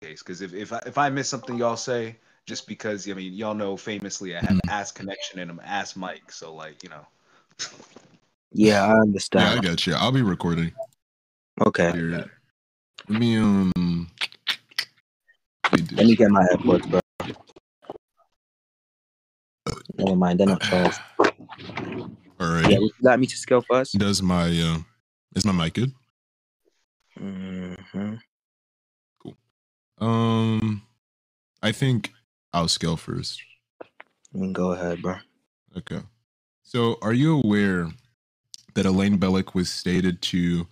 case. Because if if I, if I miss something y'all say, just because I mean y'all know famously I have Mhm. ass connection and I'm ass mic, so like you know. Yeah, I understand Yeah, I got you. I'll be recording okay. here. Let me um. Let me Let me get my AirPods, bro. Never mind, they're not charged. All right. Yeah, would you like me to scale first? Does my uh, is my mic good? hmm Um, I think I'll scale first. Go ahead, bro. Okay. So, are you aware that Elaine Belloc was stated to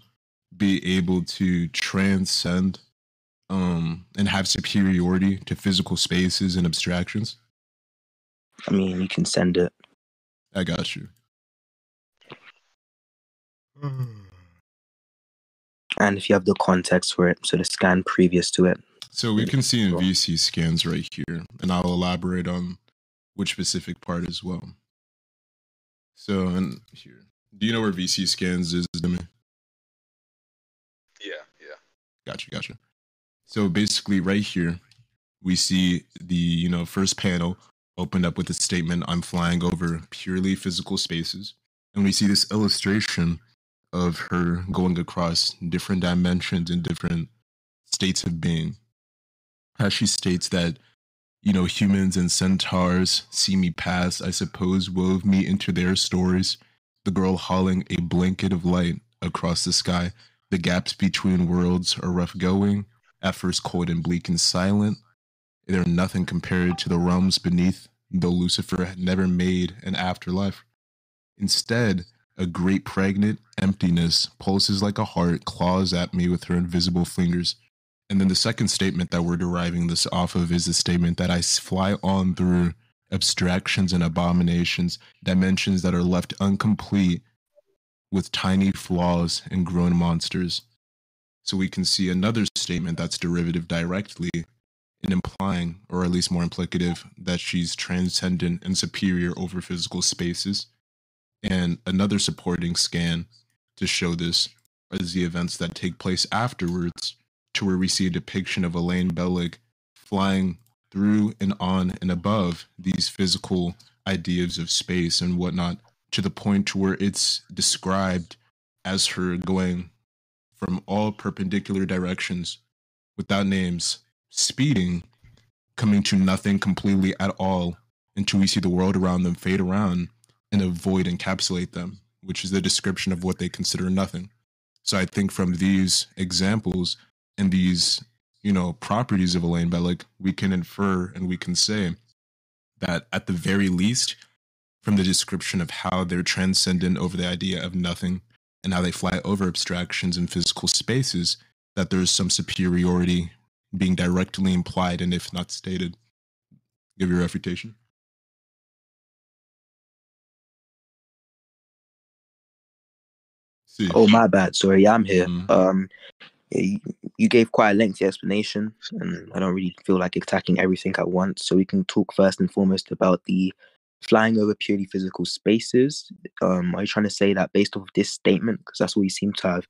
be able to transcend um and have superiority to physical spaces and abstractions? I mean, you can send it. I got you. And if you have the context for it, so the scan previous to it. So we can see in VC scans right here, and I'll elaborate on which specific part as well. So, and here, do you know where VC scans is, Demi? Yeah, yeah. Gotcha, gotcha. So basically, right here, we see the you know first panel opened up with a statement, "I'm flying over purely physical spaces," and we see this illustration of her going across different dimensions and different states of being. As she states that, you know, humans and centaurs see me pass, I suppose, wove me into their stories. The girl hauling a blanket of light across the sky. The gaps between worlds are rough going, at first cold and bleak and silent. They are nothing compared to the realms beneath, though Lucifer had never made an afterlife. Instead, a great pregnant emptiness pulses like a heart, claws at me with her invisible fingers. And then the second statement that we're deriving this off of is the statement that I fly on through abstractions and abominations, dimensions that are left incomplete with tiny flaws and grown monsters. So we can see another statement that's derivative directly in implying, or at least more implicative, that she's transcendent and superior over physical spaces. And another supporting scan to show this is the events that take place afterwards, to where we see a depiction of Elaine Belloc flying through and on and above these physical ideas of space and whatnot, to the point to where it's described as her going from all perpendicular directions without names, speeding, coming to nothing completely at all until we see the world around them fade around and a void encapsulate them, which is the description of what they consider nothing. So I think from these examples and these, you know, properties of Elaine like we can infer and we can say that at the very least, from the description of how they're transcendent over the idea of nothing and how they fly over abstractions and physical spaces, that there's some superiority being directly implied and if not stated. Give your refutation. See. Oh, my bad. Sorry, I'm here. Mm. Um, you, gave quite a lengthy explanation, and I don't really feel like attacking everything at once. So we can talk first and foremost about the flying over purely physical spaces. Um, are you trying to say that based off of this statement, because that's what you seem to have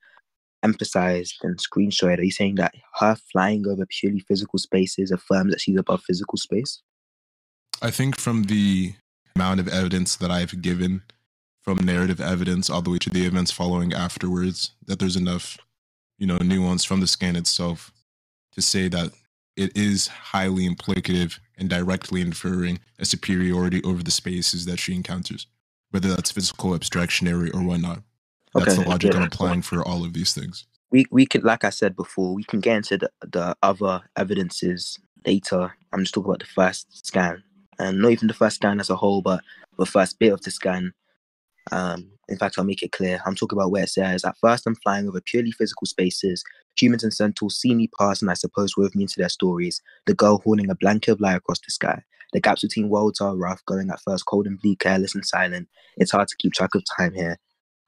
emphasized and screenshotted? Are you saying that her flying over purely physical spaces affirms that she's above physical space? I think from the amount of evidence that I've given, from narrative evidence all the way to the events following afterwards, that there's enough, you know, nuance from the scan itself to say that it is highly implicative and directly inferring a superiority over the spaces that she encounters, whether that's physical, abstractionary, or whatnot. That's Okay, the logic yeah. I'm applying for all of these things. we we can like I said before, we can get into the, the other evidences later. I'm just talking about the first scan. And not even the first scan as a whole, but the first bit of the scan. Um, in fact, I'll make it clear. I'm talking about where it says, At first, I'm flying over purely physical spaces. Humans and centaurs see me pass and I suppose wove me into their stories. The girl holding a blanket of light across the sky. The gaps between worlds are rough, going at first cold and bleak, careless and silent. It's hard to keep track of time here.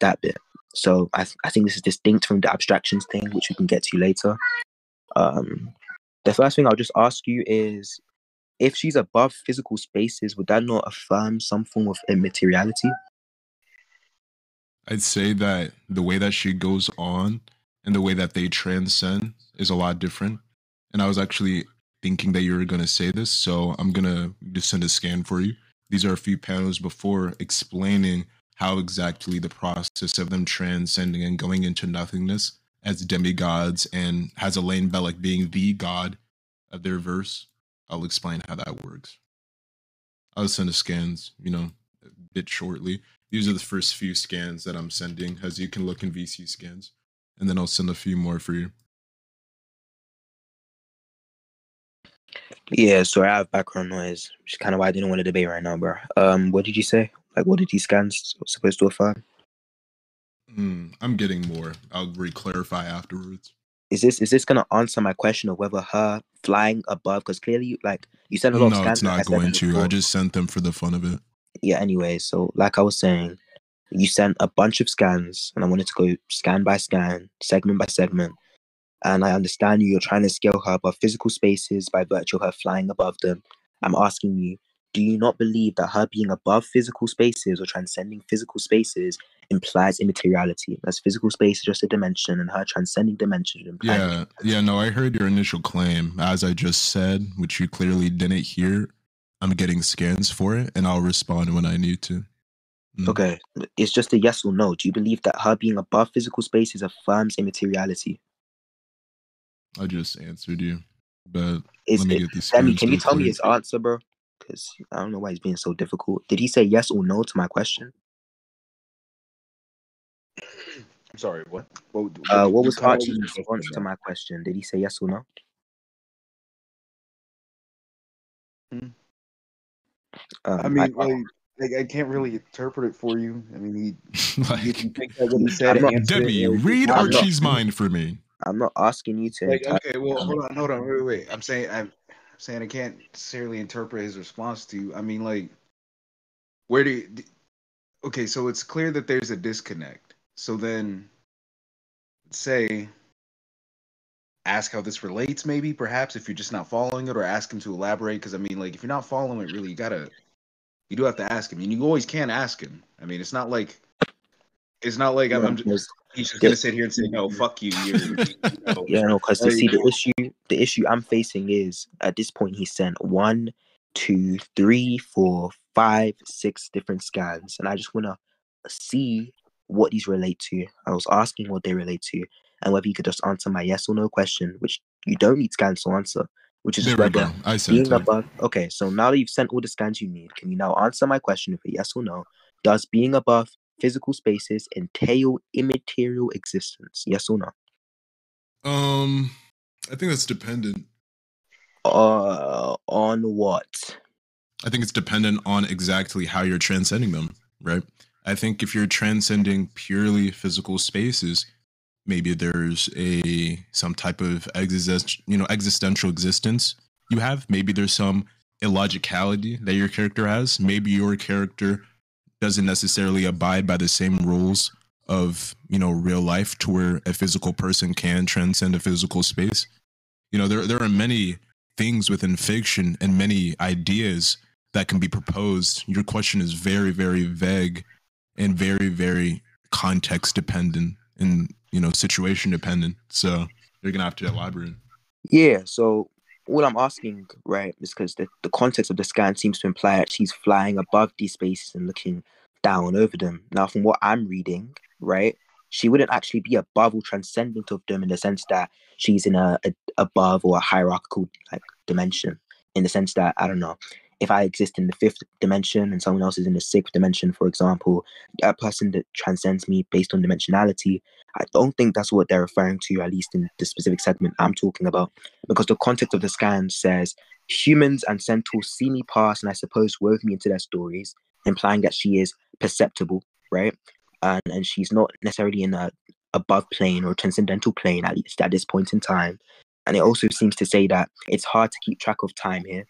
That bit. So I, th- I think this is distinct from the abstractions thing, which we can get to later. Um, the first thing I'll just ask you is if she's above physical spaces, would that not affirm some form of immateriality? I'd say that the way that she goes on and the way that they transcend is a lot different. and I was actually thinking that you were going to say this, so I'm going to just send a scan for you. These are a few panels before explaining how exactly the process of them transcending and going into nothingness as demigods and has Elaine Belloc being the god of their verse. I'll explain how that works. I'll send the scans, you know, a bit shortly. These are the first few scans that I'm sending, as you can look in VC scans, and then I'll send a few more for you. Yeah, so I have background noise, which is kind of why I didn't want to debate right now, bro. Um, what did you say? Like, what did these scans supposed to affirm? Mm, I'm getting more. I'll re-clarify afterwards. Is this is this gonna answer my question of whether her flying above? Because clearly, you like you sent a lot of scans. No, it's not said going to. I just sent them for the fun of it. Yeah. Anyway, so like I was saying, you sent a bunch of scans, and I wanted to go scan by scan, segment by segment. And I understand you. You're trying to scale her above physical spaces by virtue of her flying above them. I'm asking you, do you not believe that her being above physical spaces or transcending physical spaces implies immateriality? As physical space is just a dimension, and her transcending dimension implies. Yeah, yeah, no, I heard your initial claim. As I just said, which you clearly didn't hear, I'm getting scans for it, and I'll respond when I need to. Mm. Okay, it's just a yes or no. Do you believe that her being above physical spaces affirms immateriality? I just answered you, but Is let me it, get these Sammy, can you real tell me quick. his answer, bro? Because I don't know why he's being so difficult. Did he say yes or no to my question? I'm sorry. What? What, Uh, what was cut out Archie's response to my question? Did he say yes or no? Hmm. Um, I mean, like, like, I can't really interpret it for you. I mean, he you can think that what he said. I'm not- answer it, Demi, like, read I'm not- Archie's mind for me. I'm not asking you to. Like, okay, well, hold on, hold on, wait, wait. I'm saying, I'm saying, I can't necessarily interpret his response to you. I mean, like, where do you? Okay, so it's clear that there's a disconnect. So then, say, ask how this relates, maybe, perhaps, if you're just not following it, or ask him to elaborate. Because I mean, like, if you're not following it, really, you gotta, you do have to ask him, and you always can ask him. I mean, it's not like, it's not like I'm, I'm just he's just gonna sit here and say, no, fuck you. You're, know, Yeah, no, because you see the issue the issue I'm facing is at this point he sent one, two, three, four, five, six different scans. And I just wanna see what these relate to. I was asking what they relate to and whether you could just answer my yes or no question, which you don't need scans to answer, which is There just whether. I being above okay, so now that you've sent all the scans you need, can you now answer my question with a yes or no? Does being above physical spaces entail immaterial existence? Yes or no? Um, I think that's dependent. Uh, on what? I think it's dependent on exactly how you're transcending them, right? I think if you're transcending purely physical spaces, maybe there's a some type of exist, you know, existential existence you have. Maybe there's some illogicality that your character has. Maybe your character doesn't necessarily abide by the same rules of, you know, real life to where a physical person can transcend a physical space. You know, there there are many things within fiction and many ideas that can be proposed. Your question is very, very vague and very, very context dependent and you know situation dependent. So you're gonna have to elaborate. Yeah, so all I'm asking, right, is because the, the context of the scan seems to imply that she's flying above these spaces and looking down over them. Now, from what I'm reading, right, she wouldn't actually be above or transcendent of them in the sense that she's in a, a above or a hierarchical like dimension. In the sense that I don't know, if I exist in the fifth dimension and someone else is in the sixth dimension, for example, that person that transcends me based on dimensionality, I don't think that's what they're referring to, at least in the specific segment I'm talking about because the context of the scan says humans and centaurs see me pass and I suppose wove me into their stories, implying that she is perceptible, right? And and she's not necessarily in a above plane or transcendental plane at least at this point in time. And it also seems to say that it's hard to keep track of time here.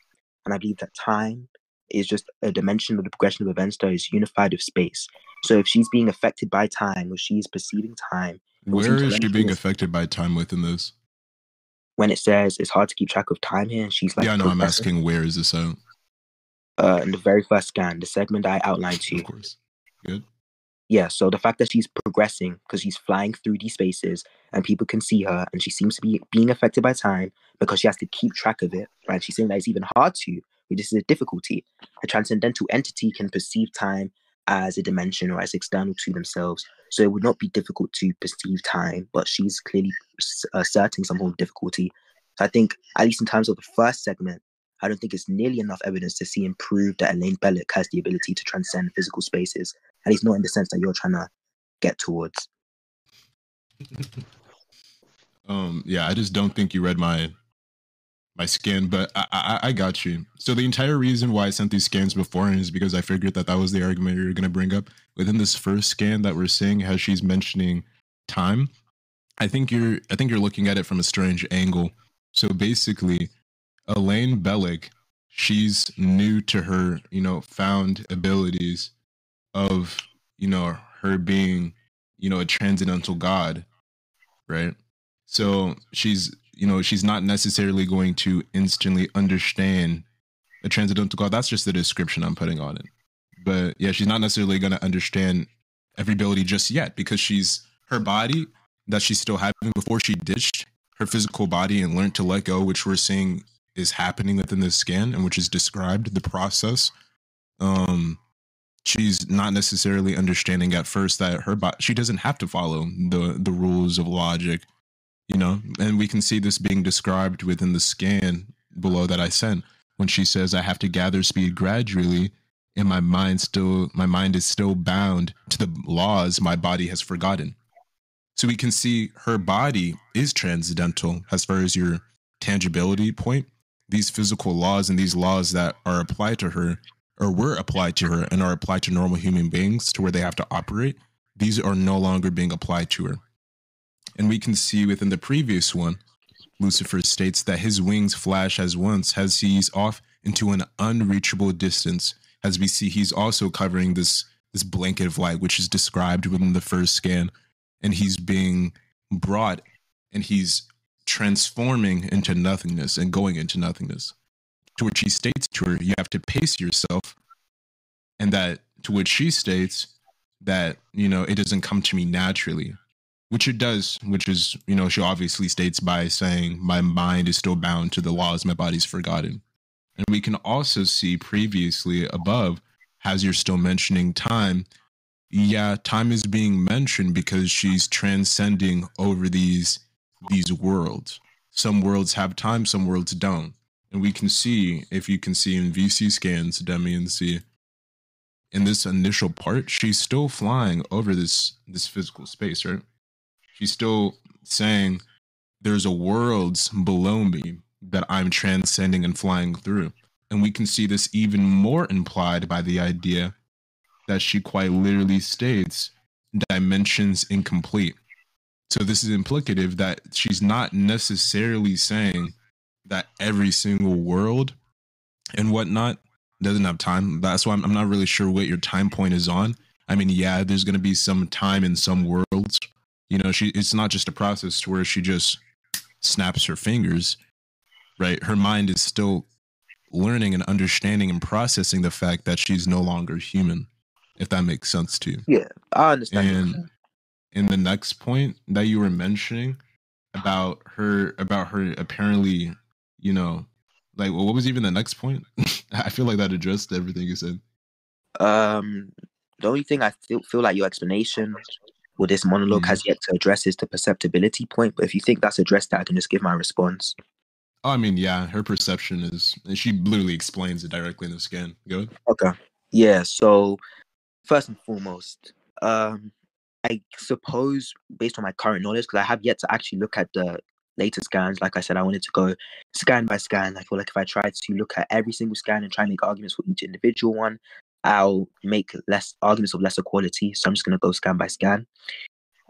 And I believe that time is just a dimension of the progression of events that is unified with space. So if she's being affected by time or she's perceiving time, Where is she being affected by time within this? when it says it's hard to keep track of time here and she's like yeah, no, I'm asking where is this out? uh, in the very first scan, the segment I outlined to you. Of course. Good. Yeah, so the fact that she's progressing because she's flying through these spaces and people can see her and she seems to be being affected by time because she has to keep track of it, right? She's saying that it's even hard to, this is a difficulty. A transcendental entity can perceive time as a dimension or as external to themselves. So it would not be difficult to perceive time, but she's clearly asserting some form of difficulty. So I think, at least in terms of the first segment, I don't think it's nearly enough evidence to see and prove that Elaine Belloc has the ability to transcend physical spaces, at least not in the sense that you're trying to get towards. um, yeah, I just don't think you read my my scan, but I, I, I got you. So the entire reason why I sent these scans beforehand is because I figured that that was the argument you were going to bring up. Within this first scan that we're seeing, how she's mentioning time, I think you're I think you're looking at it from a strange angle. So basically, Elaine Belloc, she's new to her, you know, found abilities of, you know, her being, you know, a transcendental god, right? So she's you know, she's not necessarily going to instantly understand a transcendental God. That's just the description I'm putting on it. But yeah, she's not necessarily going to understand every ability just yet because she's her body that she's still having before she ditched her physical body and learned to let go, which we're seeing is happening within the scan and which is described the process. Um, she's not necessarily understanding at first that her body she doesn't have to follow the the rules of logic you know, and we can see this being described within the scan below that I sent. When she says, I have to gather speed gradually and my mind still my mind is still bound to the laws my body has forgotten. So we can see her body is transcendental as far as your tangibility point. These physical laws and these laws that are applied to her or were applied to her and are applied to normal human beings to where they have to operate these are no longer being applied to her and we can see within the previous one, Lucifer states that his wings flash as once as he's off into an unreachable distance. As we see, he's also covering this this blanket of light, which is described within the first scan, and he's being brought and he's transforming into nothingness and going into nothingness. To which he states to her, you have to pace yourself. And that to which she states that, you know, it doesn't come to me naturally which it does which is you know she obviously states by saying my mind is still bound to the laws my body's forgotten and we can also see previously above as you're still mentioning time yeah time is being mentioned because she's transcending over these these worlds some worlds have time some worlds don't and we can see if you can see in vc scans demi and see in this initial part she's still flying over this this physical space right she's still saying there's a worlds below me that I'm transcending and flying through. And we can see this even more implied by the idea that she quite literally states dimensions incomplete. So this is implicative that she's not necessarily saying that every single world and whatnot doesn't have time. That's why I'm, I'm not really sure what your time point is on. I mean, yeah, there's going to be some time in some worlds you know she it's not just a process to where she just snaps her fingers right her mind is still learning and understanding and processing the fact that she's no longer human if that makes sense to you yeah i understand and in the next point that you were mentioning about her about her apparently you know like what was even the next point i feel like that addressed everything you said um the only thing i feel, feel like your explanation well, this monologue mm. has yet to address is the perceptibility point. But if you think that's addressed, that I can just give my response. Oh, I mean, yeah, her perception is. And she literally explains it directly in the scan. Go ahead. Okay. Yeah. So, first and foremost, um, I suppose based on my current knowledge, because I have yet to actually look at the later scans. Like I said, I wanted to go scan by scan. I feel like if I tried to look at every single scan and try and make arguments for each individual one, I'll make less arguments of lesser quality. So I'm just gonna go scan by scan.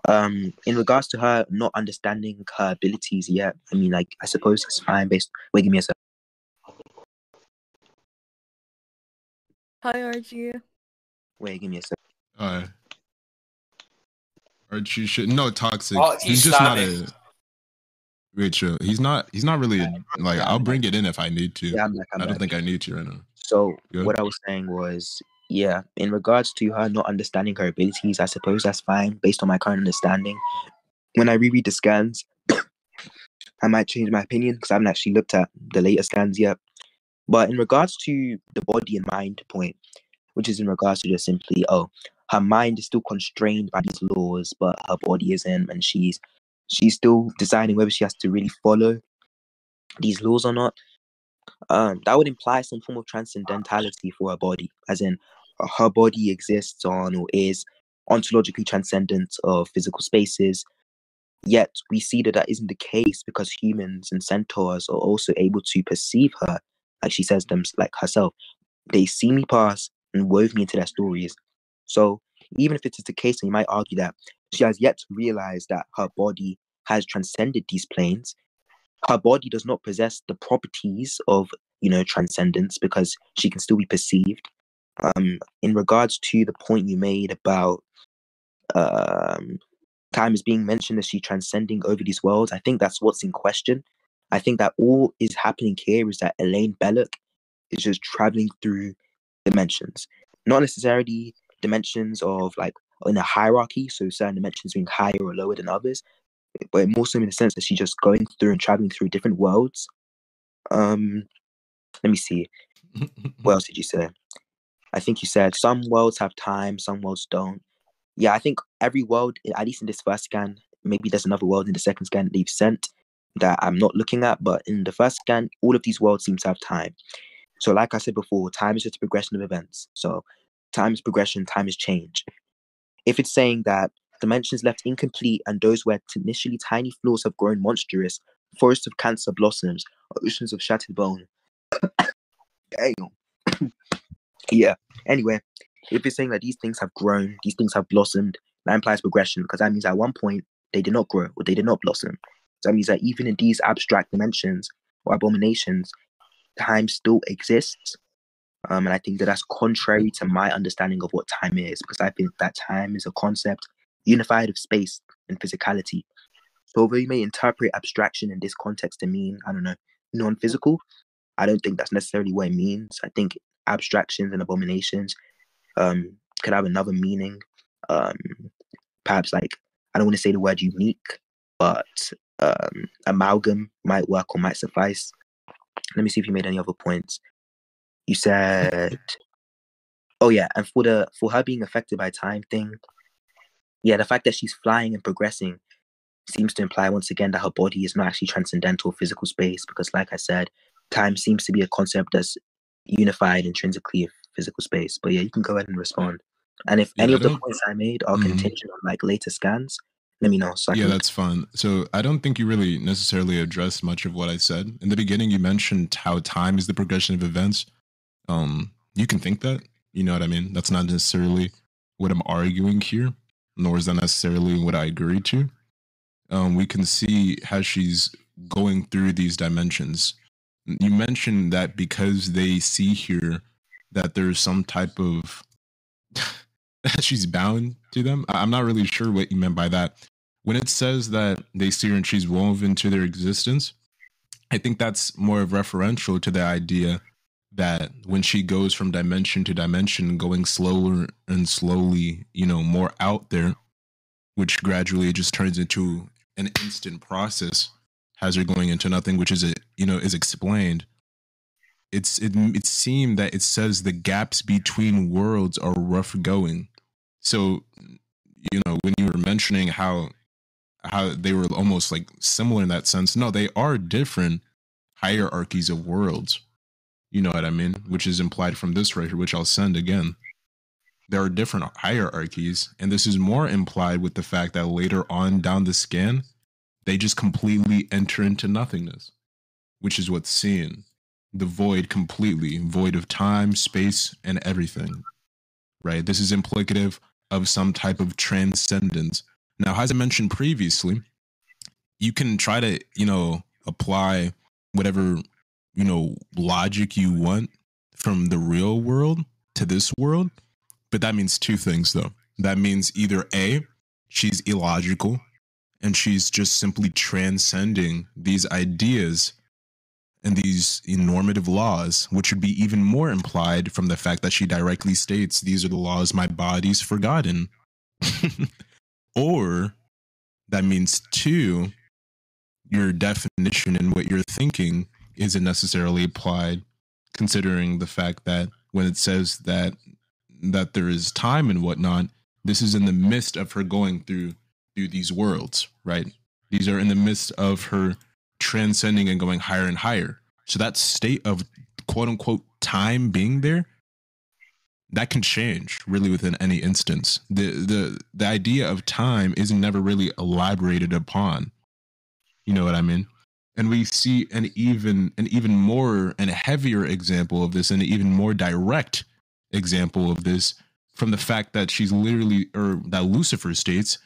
Um, in regards to her not understanding her abilities yet, I mean, like I suppose it's fine based. Wait, give me a sec. Hi, Archie. Wait, give me a sec. Uh, Archie should no toxic. Oh, he's, he's just not a. Wait, sure. He's not. He's not really like. I'll bring it in if I need to. Yeah, I'm I'm I don't think I need to right now. So what I was saying was, Yeah, in regards to her not understanding her abilities, I suppose that's fine based on my current understanding. When I reread the scans, I might change my opinion because I haven't actually looked at the later scans yet. But in regards to the body and mind point, which is in regards to just simply, oh, her mind is still constrained by these laws, but her body isn't, and she's she's still deciding whether she has to really follow these laws or not. Um, that would imply some form of transcendentality for her body, as in uh, her body exists on or is ontologically transcendent of physical spaces. Yet we see that that isn't the case because humans and centaurs are also able to perceive her, like she says them like herself. They see me pass and wove me into their stories. So even if it is the case, and you might argue that she has yet to realize that her body has transcended these planes, her body does not possess the properties of you know transcendence because she can still be perceived. Um, in regards to the point you made about um, time is being mentioned as she transcending over these worlds, I think that's what's in question. I think that all is happening here is that Elaine Belloc is just traveling through dimensions, not necessarily dimensions of like in a hierarchy, so certain dimensions being higher or lower than others, but more so in the sense that she's just going through and traveling through different worlds. Um, let me see. what else did you say? I think you said some worlds have time, some worlds don't. Yeah, I think every world, at least in this first scan, maybe there's another world in the second scan they've sent that I'm not looking at, but in the first scan, all of these worlds seem to have time. So, like I said before, time is just a progression of events. So, time is progression, time is change. If it's saying that dimensions left incomplete and those where initially tiny flaws have grown monstrous, forests of cancer blossoms, oceans of shattered bone. Yeah. Anyway, if it's saying that these things have grown, these things have blossomed, that implies progression because that means at one point they did not grow or they did not blossom. So that means that even in these abstract dimensions or abominations, time still exists. Um, and I think that that's contrary to my understanding of what time is, because I think that time is a concept unified of space and physicality. So although you may interpret abstraction in this context to mean, I don't know, non-physical, I don't think that's necessarily what it means. I think abstractions and abominations um, could have another meaning. Um, perhaps like I don't want to say the word unique, but um, amalgam might work or might suffice. Let me see if you made any other points. You said, oh yeah, and for the for her being affected by time thing, yeah, the fact that she's flying and progressing seems to imply once again that her body is not actually transcendental physical space because, like I said, time seems to be a concept that's unified intrinsically of physical space. But yeah, you can go ahead and respond. And if Yeah, any of the points I made are Mhm. contingent on like later scans, let me know. So I yeah, can that's fun. So I don't think you really necessarily addressed much of what I said in the beginning. You mentioned how time is the progression of events. Um, you can think that. You know what I mean? That's not necessarily what I'm arguing here, nor is that necessarily what I agree to. Um, we can see how she's going through these dimensions. You mentioned that because they see here that there's some type of that she's bound to them. I'm not really sure what you meant by that. When it says that they see her and she's woven into their existence, I think that's more of referential to the idea that when she goes from dimension to dimension, going slower and slowly, you know, more out there, which gradually just turns into an instant process, has her going into nothing, which is a you know is explained. It's it it seemed that it says the gaps between worlds are rough going. So, you know, when you were mentioning how how they were almost like similar in that sense, no, they are different hierarchies of worlds. You know what I mean? Which is implied from this right here, which I'll send again. There are different hierarchies, and this is more implied with the fact that later on down the scan, they just completely enter into nothingness, which is what's seen. The void completely, void of time, space, and everything. Right? This is implicative of some type of transcendence. Now, as I mentioned previously, you can try to, you know, apply whatever, you know, logic you want from the real world to this world. But that means two things, though. That means either A, she's illogical and she's just simply transcending these ideas and these normative laws, which would be even more implied from the fact that she directly states these are the laws my body's forgotten. or that means two, your definition and what you're thinking isn't necessarily applied, considering the fact that when it says that that there is time and whatnot, this is in the midst of her going through through these worlds, right? These are in the midst of her transcending and going higher and higher. So that state of quote unquote time being there, that can change really within any instance. The the the idea of time isn't never really elaborated upon. You know what I mean? And we see an even an even more and heavier example of this, and an even more direct example of this from the fact that she's literally or that Lucifer states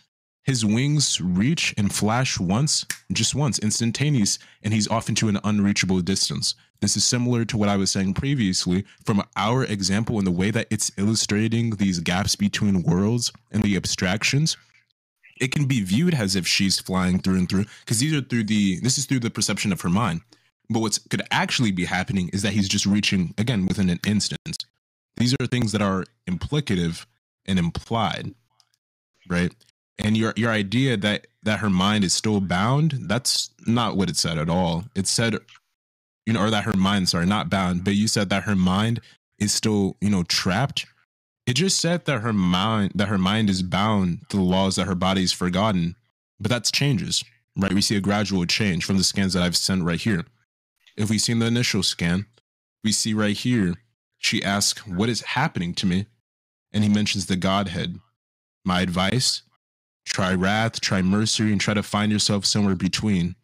his wings reach and flash once, just once, instantaneous, and he's off into an unreachable distance. This is similar to what I was saying previously from our example in the way that it's illustrating these gaps between worlds and the abstractions. It can be viewed as if she's flying through and through because these are through the this is through the perception of her mind. But what could actually be happening is that he's just reaching again within an instance These are things that are implicative and implied, right? and your your idea that that her mind is still bound that's not what it said at all it said you know or that her mind sorry not bound but you said that her mind is still you know trapped it just said that her mind that her mind is bound to the laws that her body is forgotten but that's changes right? We see a gradual change from the scans that i've sent right here. If we see the initial scan we see right here she asks what is happening to me? And he mentions the godhead. My advice? Try wrath, try mercy, and try to find yourself somewhere between.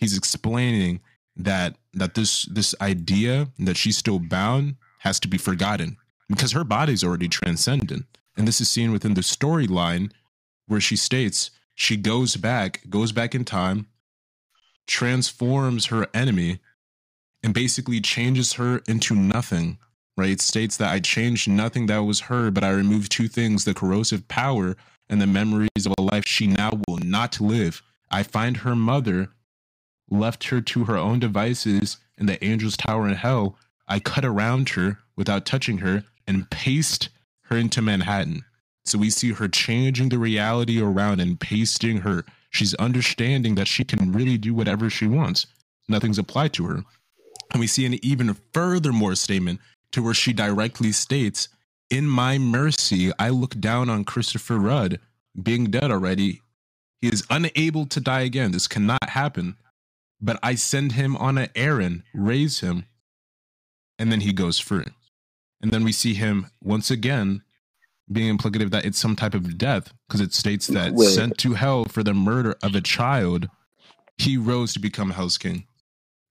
He's explaining that that this this idea that she's still bound has to be forgotten because her body's already transcendent. And this is seen within the storyline where she states she goes back, goes back in time, transforms her enemy, and basically changes her into nothing. Right? It states that I changed nothing that was her, but I removed two things the corrosive power and the memories of a life she now will not live. I find her mother left her to her own devices in the angel's tower in hell. I cut around her without touching her and paste her into Manhattan. So we see her changing the reality around and pasting her. She's understanding that she can really do whatever she wants. Nothing's applied to her. And we see an even furthermore statement to where she directly states in my mercy, I look down on Christopher Rudd being dead already. He is unable to die again. This cannot happen. But I send him on an errand, raise him, and then he goes free. And then we see him once again being implicative that it's some type of death because it states that Wait. sent to hell for the murder of a child, he rose to become Hell's King.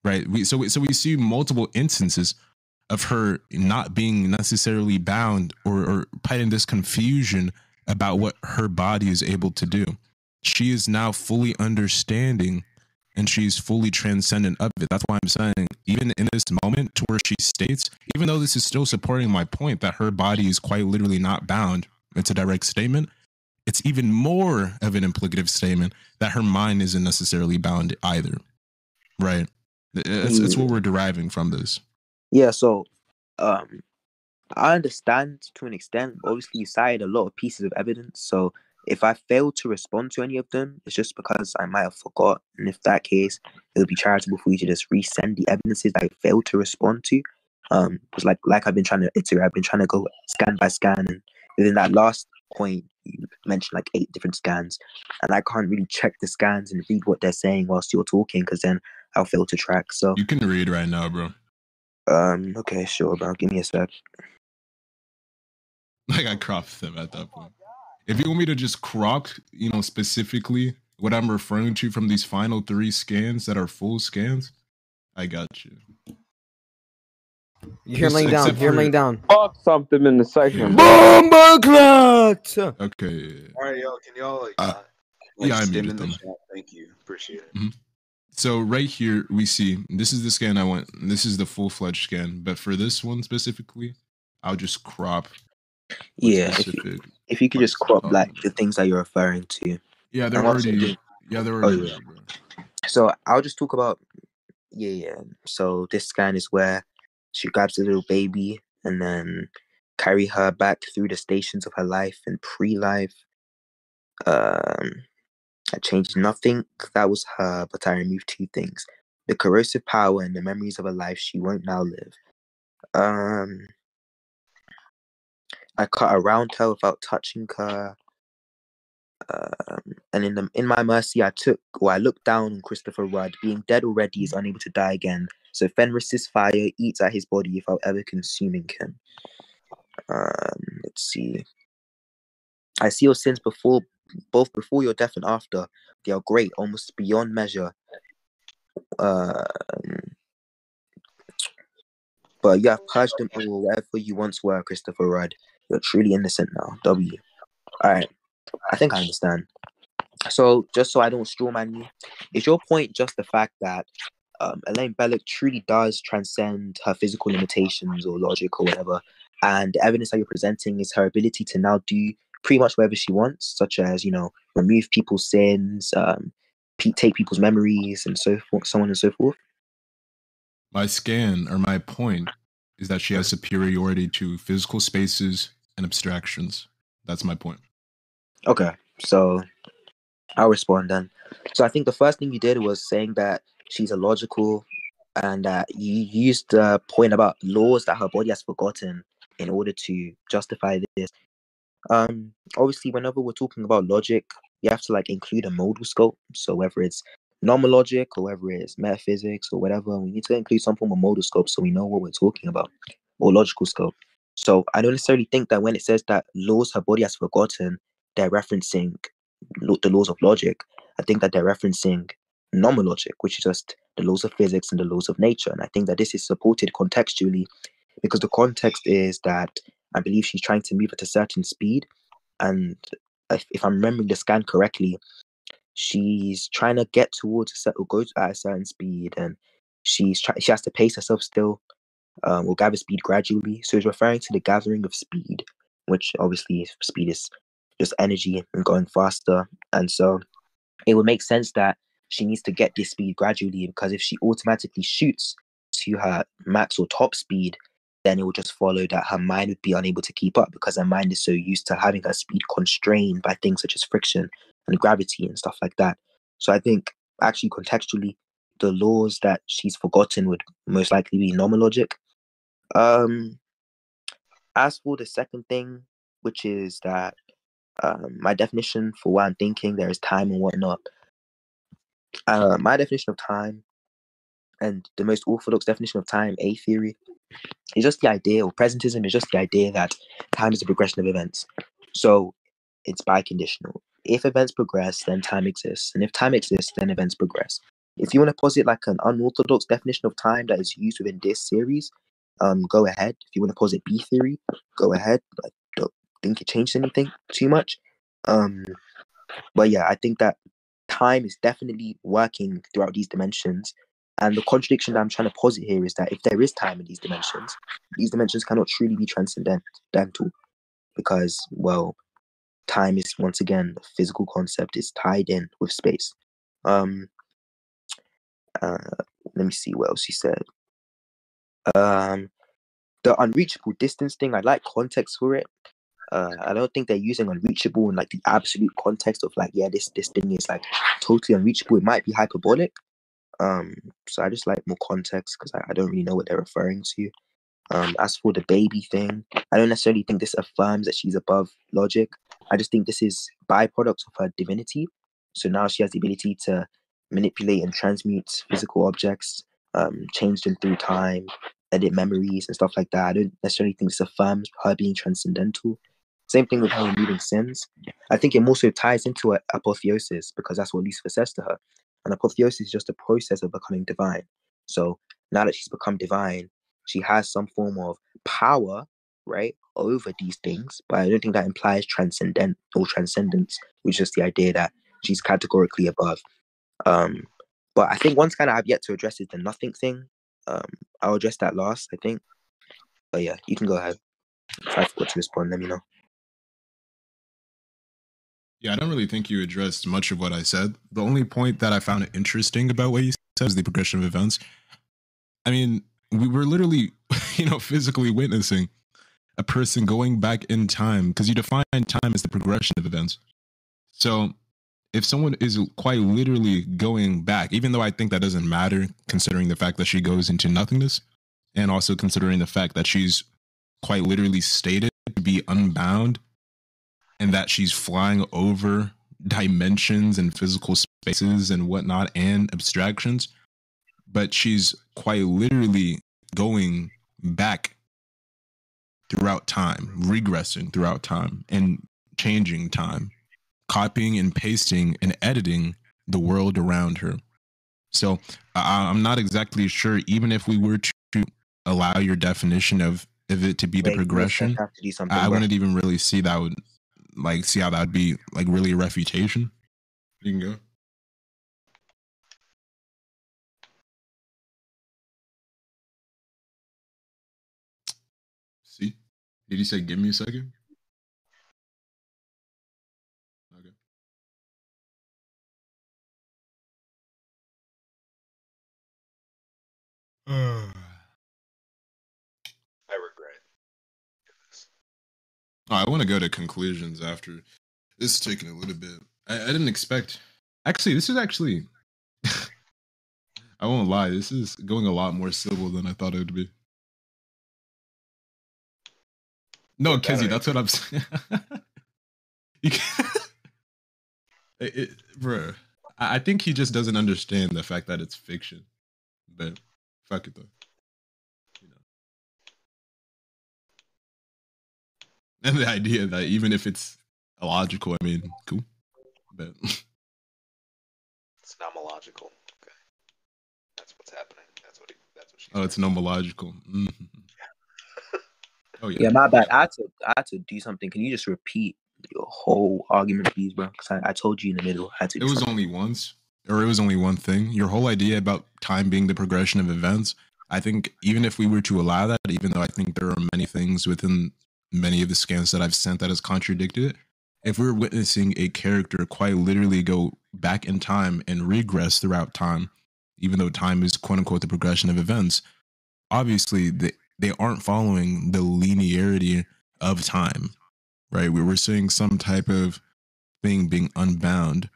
Right. We, so, so we see multiple instances of her not being necessarily bound or, or fighting this confusion about what her body is able to do. She is now fully understanding and she's fully transcendent of it. That's why I'm saying, even in this moment to where she states, even though this is still supporting my point that her body is quite literally not bound, it's a direct statement. It's even more of an implicative statement that her mind isn't necessarily bound either. Right. It's, it's what we're deriving from this. Yeah, so um I understand to an extent. Obviously, you cited a lot of pieces of evidence. So if I fail to respond to any of them, it's just because I might have forgot. And if that case, it would be charitable for you to just resend the evidences that I failed to respond to. Um, because like like I've been trying to iterate, I've been trying to go scan by scan, and within that last point, you mentioned like eight different scans, and I can't really check the scans and read what they're saying whilst you're talking, because then I'll fail to track. So you can read right now, bro. Um, okay, sure, bro. Give me a sec. Like I cropped them at that point. If you want me to just crop, you know, specifically what I'm referring to from these final three scans that are full scans, I got you. You hear laying down. You're laying down. Fuck something in the section. Bomba clot. Okay. All right, y'all. Can y'all like? Uh, like yeah, I muted them. The Thank you. Appreciate it. Mm-hmm. So right here we see this is the scan I want. This is the full fledged scan, but for this one specifically, I'll just crop. Yeah, if you, if you, could just crop like the things that you're referring to. Yeah, they're already. Yeah, they're already. Oh, yeah. So I'll just talk about Yeah, yeah. So this scan is where she grabs the little baby and then carry her back through the stations of her life and pre-life. Um, I changed nothing. That was her, but I removed two things: the corrosive power and the memories of a life she won't now live. Um, I cut around her without touching her. Um, and in the in my mercy, I took or I looked down on Christopher Rudd, being dead already, is unable to die again. So Fenris's fire eats at his body without ever consuming him. Um, let's see. I see your sins before, both before your death and after. They are great, almost beyond measure. Um, but you have purged them all wherever you once were, Christopher Rudd. You're truly innocent now. W. All right. I think I understand. So, just so I don't strawman you, is your point just the fact that um, Elaine Belloc truly does transcend her physical limitations or logic or whatever, and the evidence that you're presenting is her ability to now do pretty much whatever she wants, such as you know remove people's sins, um, take people's memories, and so forth, so on and so forth. My scan or my point is that she has superiority to physical spaces and abstractions. That's my point. Okay, so I'll respond then. So I think the first thing you did was saying that she's illogical and that you used the point about laws that her body has forgotten in order to justify this. Um, obviously, whenever we're talking about logic, you have to like include a modal scope. So whether it's normal logic or whether it's metaphysics or whatever, we need to include some form of modal scope so we know what we're talking about or logical scope. So I don't necessarily think that when it says that laws her body has forgotten, they're referencing the laws of logic. I think that they're referencing normal logic, which is just the laws of physics and the laws of nature. And I think that this is supported contextually because the context is that I believe she's trying to move at a certain speed. And if, if I'm remembering the scan correctly, she's trying to get towards a certain, go at a certain speed and she's try, she has to pace herself still um, will gather speed gradually. So he's referring to the gathering of speed, which obviously speed is just energy and going faster. And so it would make sense that she needs to get this speed gradually because if she automatically shoots to her max or top speed, then it will just follow that her mind would be unable to keep up because her mind is so used to having her speed constrained by things such as friction and gravity and stuff like that. So I think actually contextually, the laws that she's forgotten would most likely be normal logic. Um, as for the second thing, which is that um, my definition for what I'm thinking, there is time and whatnot. Uh, my definition of time and the most orthodox definition of time, A theory, is just the idea, or presentism is just the idea that time is a progression of events. So it's biconditional. If events progress, then time exists. And if time exists, then events progress. If you want to posit like an unorthodox definition of time that is used within this series, um, go ahead. If you want to posit B theory, go ahead. I don't think it changed anything too much. Um, but yeah, I think that time is definitely working throughout these dimensions. And the contradiction that I'm trying to posit here is that if there is time in these dimensions, these dimensions cannot truly be transcendental because, well, time is once again a physical concept, it's tied in with space. Um, uh, let me see what else he said. Um, the unreachable distance thing, I like context for it. Uh, I don't think they're using unreachable in like the absolute context of like, yeah, this this thing is like totally unreachable. It might be hyperbolic. Um, so I just like more context because I, I don't really know what they're referring to. Um, as for the baby thing, I don't necessarily think this affirms that she's above logic. I just think this is byproduct of her divinity. So now she has the ability to manipulate and transmute physical objects, um, change them through time, edit memories and stuff like that. I don't necessarily think this affirms her being transcendental. Same thing with her removing sins. I think it so ties into apotheosis because that's what Lucifer says to her. And apotheosis is just a process of becoming divine. So now that she's become divine, she has some form of power, right, over these things. But I don't think that implies transcendent or transcendence, which is the idea that she's categorically above. Um, but I think one kind of I've yet to address is the nothing thing. Um, I'll address that last, I think. But yeah, you can go ahead. If I forgot to respond, let me know. Yeah, I don't really think you addressed much of what I said. The only point that I found interesting about what you says the progression of events. I mean, we were literally, you know, physically witnessing a person going back in time because you define time as the progression of events. So if someone is quite literally going back, even though I think that doesn't matter, considering the fact that she goes into nothingness, and also considering the fact that she's quite literally stated to be unbound and that she's flying over dimensions and physical spaces and whatnot and abstractions, but she's quite literally going back throughout time, regressing throughout time, and changing time, copying and pasting and editing the world around her. So I I'm not exactly sure, even if we were to allow your definition of of it to be the Wait, you progression, have to do something. I wouldn't even really see that would like see how that would be like really a refutation. You can go. See? Did he say give me a second? Oh, I want to go to conclusions after this is taking a little bit. I, I didn't expect. Actually, this is actually. I won't lie. This is going a lot more civil than I thought it would be. No. Kizzy, that's what I'm saying. you it, it, I I think he just doesn't understand the fact that it's fiction. But fuck it though. And the idea that even if it's illogical, I mean, cool. But It's nomological. Okay. That's what's happening. That's what. He, that's what she's. oh, it's nomological. Mhm. Oh yeah. Yeah, my bad. I had to I had to do something. Can you just repeat your whole argument, please, bro? Because I, I told you in the middle. I had to. It was something. only once, or it was only one thing. Your whole idea about time being the progression of events. I think even if we were to allow that, even though I think there are many things within many of the scans that I've sent that has contradicted it, if we're witnessing a character quite literally go back in time and regress throughout time, even though time is quote unquote the progression of events, obviously they, they aren't following the linearity of time, right? We were seeing some type of thing being unbound.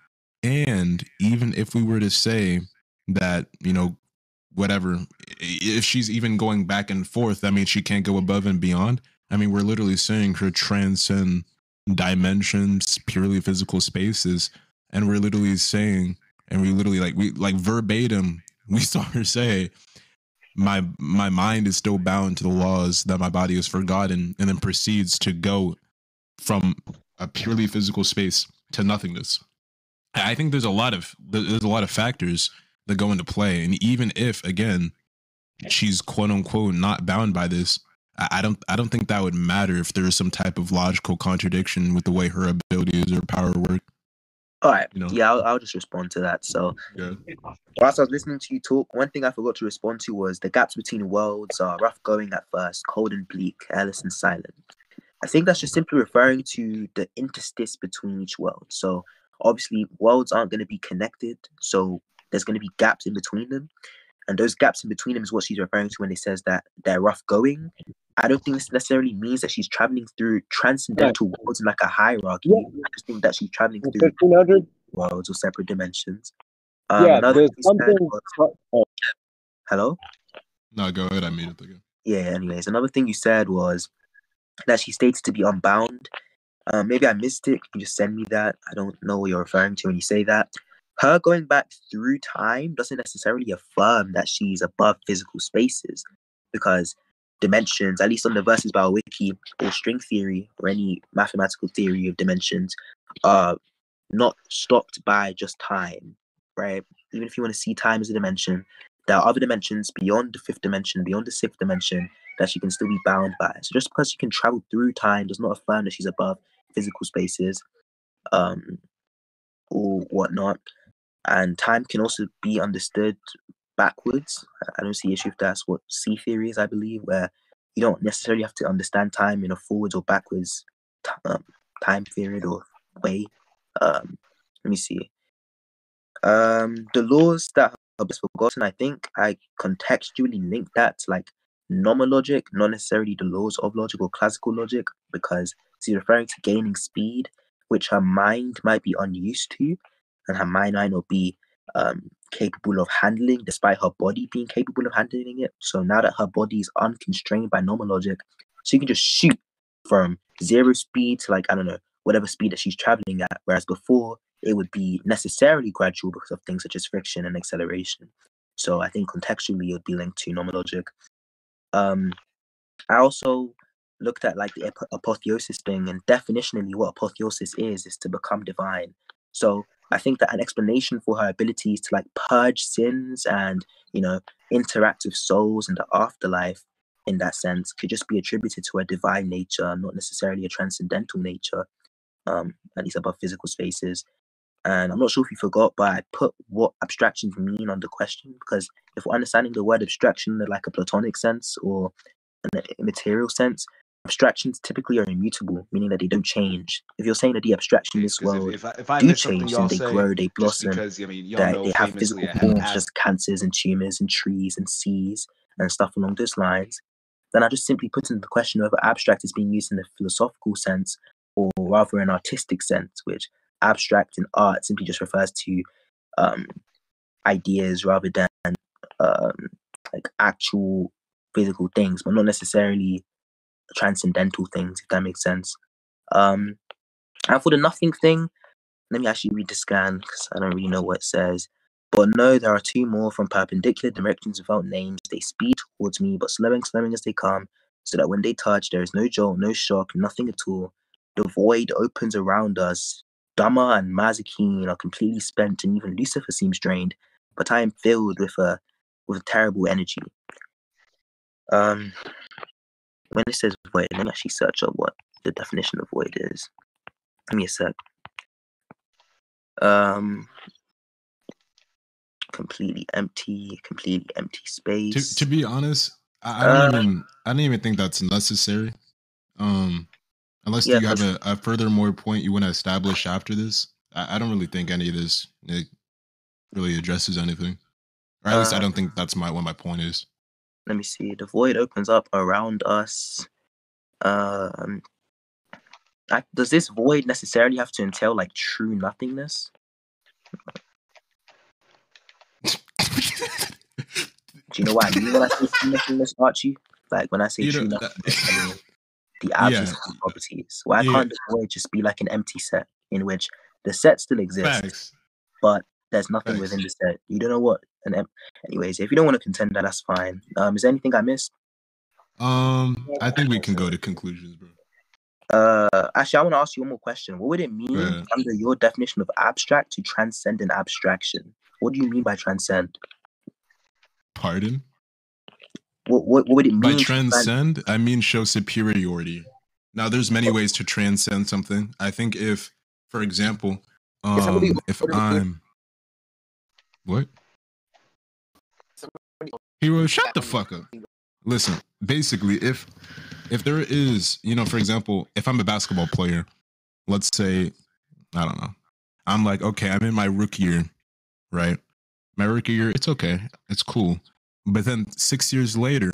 And even if we were to say that, you know, whatever, if she's even going back and forth, that means she can't go above and beyond. I mean, we're literally saying her transcend dimensions, purely physical spaces. And we're literally saying, and we literally like, we like verbatim, we saw her say, my my mind is still bound to the laws that my body has forgotten and then proceeds to go from a purely physical space to nothingness i think there's a lot of there's a lot of factors that go into play and even if again she's quote unquote not bound by this I, don't i don't think that would matter if there is some type of logical contradiction with the way her abilities or power work All right. you know. Yeah, I'll, I'll just respond to that. So, yeah whilst I was listening to you talk, one thing I forgot to respond to was the gaps between worlds are rough going at first, cold and bleak, airless and silent. I think that's just simply referring to the interstice between each world. So, obviously, worlds aren't going to be connected. So, there's going to be gaps in between them. And those gaps in between them is what she's referring to when it says that they're rough going. I don't think this necessarily means that she's traveling through transcendental worlds in like a hierarchy. Yeah. I just think that she's traveling through Fifteen hundred. worlds or separate dimensions. Um, Yeah, there's thing you said something. was- oh, hello. no go ahead i made it again Yeah. Anyways, another thing you said was that she states to be unbound. Um, maybe I missed it. Can you just send me that? I don't know what you're referring to when you say that. Her going back through time doesn't necessarily affirm that she's above physical spaces, because dimensions, at least on the Versus Bio Wiki or string theory or any mathematical theory of dimensions, are not stopped by just time, right? Even if you want to see time as a dimension, there are other dimensions beyond the fifth dimension, beyond the sixth dimension, that she can still be bound by. So just because she can travel through time does not affirm that she's above physical spaces, um, or whatnot. And time can also be understood backwards. I- don't see issue if that's what C theory is, I believe, where you don't necessarily have to understand time in a forwards or backwards t- um, time period or way. Um, let me see. Um, the laws that best forgotten. I think I contextually linked that to like normal logic, not necessarily the laws of logic or classical logic, because she's referring to gaining speed, which her mind might be unused to, and her mind might not be um, capable of handling, despite her body being capable of handling it. So now that her body is unconstrained by normal logic, she can just shoot from zero speed to like I don't know whatever speed that she's traveling at. Whereas before it would be necessarily gradual because of things such as friction and acceleration. So I think contextually it would be linked to normal logic. Um, I also looked at like the ap- apotheosis thing, and definitionally, what apotheosis is is to become divine. So I think that an explanation for her abilities to like purge sins and you know interact with souls in the afterlife in that sense could just be attributed to a divine nature, not necessarily a transcendental nature, um, at least above physical spaces. And I'm not sure if you forgot, but I put what abstractions mean on the question because if we're understanding the word abstraction in like a platonic sense or an a material sense, abstractions typically are immutable, meaning that they don't change. If you're saying that the abstraction in this 'Cause world if, if I, if I do change, y'all they grow, they blossom, because I mean that they have physical forms, just cancers and tumors and trees and seas and stuff along those lines, then I just simply put in the question whether abstract is being used in a philosophical sense or rather an artistic sense, which abstract in art simply just refers to um, ideas rather than um, like actual physical things, but not necessarily transcendental things, if that makes sense. Um, and for the nothing thing, let me actually read the scan because I don't really know what it says. But no, there are two more from perpendicular directions without names. They speed towards me, but slowing, slowing as they come, so that when they touch, there is no jolt, no shock, nothing at all. The void opens around us. Dhamma and Mazikeen are completely spent, and even Lucifer seems drained. But I am filled with a with a terrible energy. Um, when it says void, let me actually search up what the definition of void is. Give me a sec. Um, completely empty, completely empty space. to be honest, I, I don't Uh, even I don't even think that's necessary. Um, unless Yeah, you have a, a furthermore point you want to establish after this. I, I don't really think any of this it really addresses anything, or at least I Uh, don't think that's my what my point is. Let me see. The void opens up around us. Um, I, does this void necessarily have to entail like true nothingness? Do you know what I mean when I say true nothingness, Archi? Like when I say You true nothingness, I mean the Yeah. absence of properties. Why Yeah. can't the void just be like an empty set in which the set still exists, Facts. but there's nothing Facts. within the set? You don't know what an em- anyways. If you don't want to contend that, that's fine. Um, is there anything I missed? Um, I think we can go to conclusions, bro. Uh, actually, I want to ask you one more question. What would it mean ahead. under your definition of abstract to transcend an abstraction? What do you mean by transcend? Pardon? What what, what would it mean? By transcend, I mean show superiority. Now, there's many ways to transcend something. I think if, for example, Yes, I believe- um, if what do you mean? I'm what hero, shut the fuck up. Listen, basically, if if there is, you know, for example, if I'm a basketball player, let's say, I don't know, I'm like, okay, I'm in my rookie year, right? My rookie year, it's okay, it's cool. But then six years later,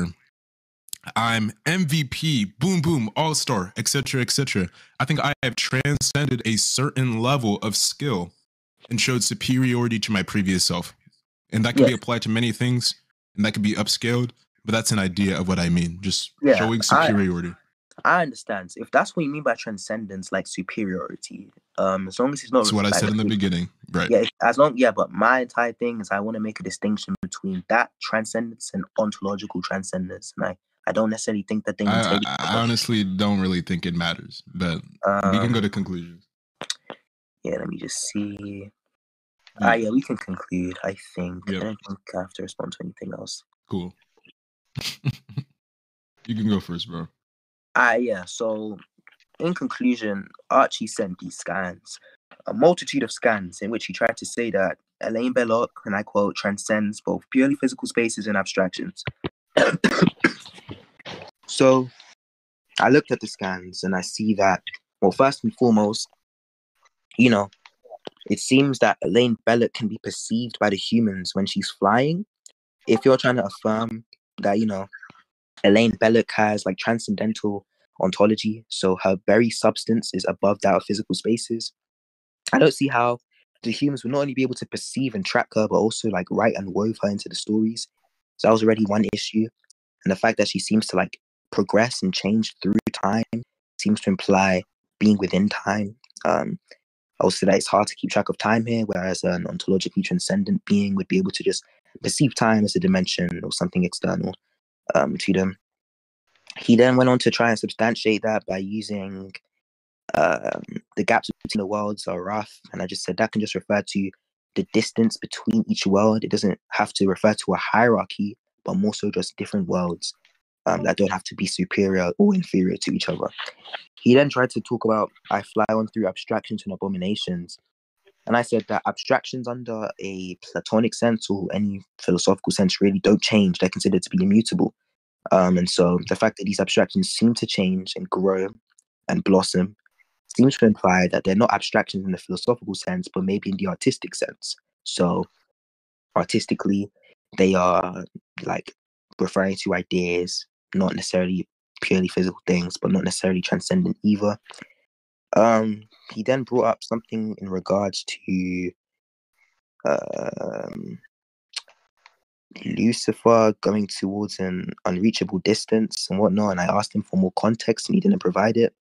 I'm MVP, boom, boom, all star, etc., etc. I think I have transcended a certain level of skill and showed superiority to my previous self. And that can be applied to many things, and that can be upscaled. But that's an idea of what I mean, just Yeah, showing superiority. I understand. If that's what you mean by transcendence, like superiority, um, as long as it's not. That's what I said in the beginning, right? Yeah, as long yeah, but my entire thing is I want to make a distinction between that transcendence and ontological transcendence, and I I don't necessarily think that they I. I, I honestly don't really think it matters, but we can Um, go to conclusions. Yeah, let me just see. Ah, yeah, we can conclude. I think. Yep. I don't think I have to respond to anything else. Cool. you can go first, bro. Ah, yeah. So, in conclusion, Archi sent these scans, a multitude of scans, in which he tried to say that Elaine Belloc, and I quote, transcends both purely physical spaces and abstractions. so, I looked at the scans and I see that, well, first and foremost, you know, it seems that Elaine Belloc can be perceived by the humans when she's flying. If you're trying to affirm that, you know, Elaine Belloc has like transcendental ontology, so her very substance is above that of physical spaces, I don't see how the humans would not only be able to perceive and track her, but also like write and wove her into the stories. So that was already one issue. And the fact that she seems to like progress and change through time seems to imply being within time. Um, also, that it's hard to keep track of time here, whereas an ontologically transcendent being would be able to just perceive time as a dimension or something external um, to them. He then went on to try and substantiate that by using um, the gaps between the worlds are rough, and I just said that can just refer to the distance between each world. It doesn't have to refer to a hierarchy, but more so just different worlds um, that don't have to be superior or inferior to each other. He then tried to talk about I fly on through abstractions and abominations. And I said that abstractions under a Platonic sense or any philosophical sense really don't change. They're considered to be immutable. Um, and so the fact that these abstractions seem to change and grow and blossom seems to imply that they're not abstractions in the philosophical sense, but maybe in the artistic sense. So artistically, they are like referring to ideas, not necessarily purely physical things, but not necessarily transcendent either. Um, he then brought up something in regards to um, Lucifer going towards an unreachable distance and whatnot, and I asked him for more context, and he didn't provide it.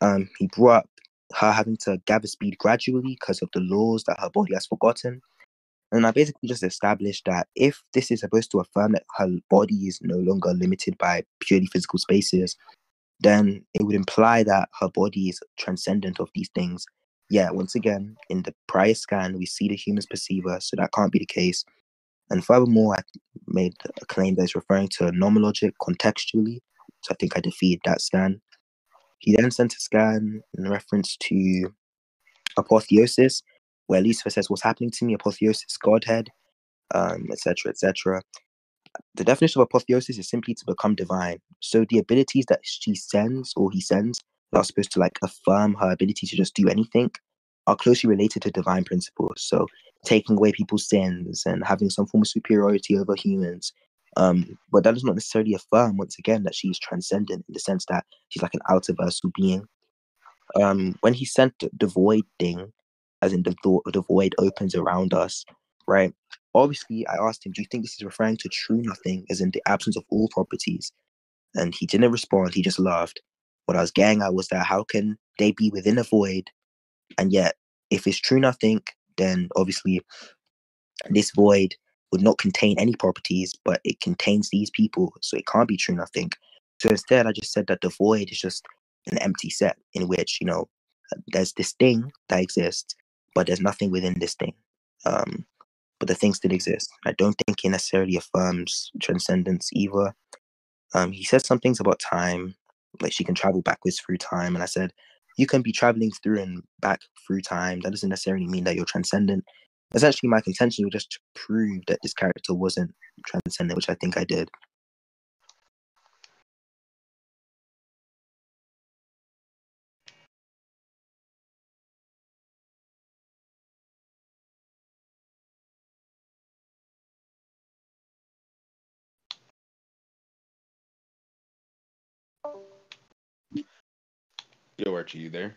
Um, he brought up her having to gather speed gradually because of the laws that her body has forgotten. And I basically just established that if this is supposed to affirm that her body is no longer limited by purely physical spaces, then it would imply that her body is transcendent of these things. Yeah, once again, in the prior scan, we see the humans perceive so that can't be the case. And furthermore, I made a claim that is referring to nomologic contextually, so I think I defeated that scan. He then sent a scan in reference to apotheosis, where Lucifer says, What's happening to me? Apotheosis, Godhead, um, etc., etc. The definition of apotheosis is simply to become divine. So the abilities that she sends or he sends that are supposed to like affirm her ability to just do anything are closely related to divine principles. So taking away people's sins and having some form of superiority over humans. Um, but that does not necessarily affirm, once again, that she's transcendent in the sense that she's like an outerversal being. Um, when he sent the void thing, as in the, the void opens around us, right? Obviously, I asked him, Do you think this is referring to true nothing, as in the absence of all properties? And he didn't respond, he just laughed. What I was getting at was that how can they be within a void? And yet, if it's true nothing, then obviously this void would not contain any properties, but it contains these people. So it can't be true nothing. So instead, I just said that the void is just an empty set in which, you know, there's this thing that exists but there's nothing within this thing. Um, but the thing still exists. I don't think he necessarily affirms transcendence either. Um, he says some things about time, like she can travel backwards through time, and I said you can be traveling through and back through time. That doesn't necessarily mean that you're transcendent. Essentially, my contention was just to prove that this character wasn't transcendent, which I think I did. Yo, Archi, you there?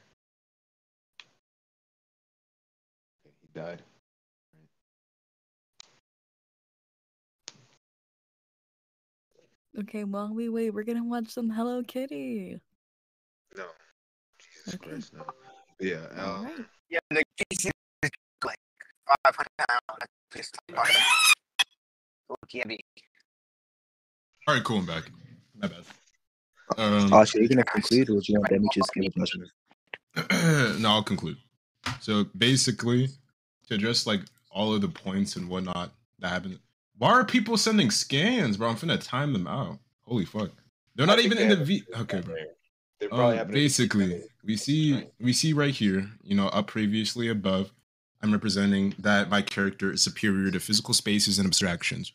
He died. Okay, while we wait, we're gonna watch some Hello Kitty. No. Jesus Okay. Christ, no. Yeah, uh, Alright. Yeah, the case is like 500 pounds. Please talk about it. Okay, All right, cool. I'm back. My bad. Um, Archi, are you gonna conclude, or do you want them to just give a judgment? no, I'll conclude. So basically, to address like all of the points and whatnot that happened. Why are people sending scans, bro? I'm finna time them out. Holy fuck. They're not even in the V. Okay, bro. They're Um, probably having basically, we see we see right here, you know, up previously above, I'm representing that my character is superior to physical spaces and abstractions.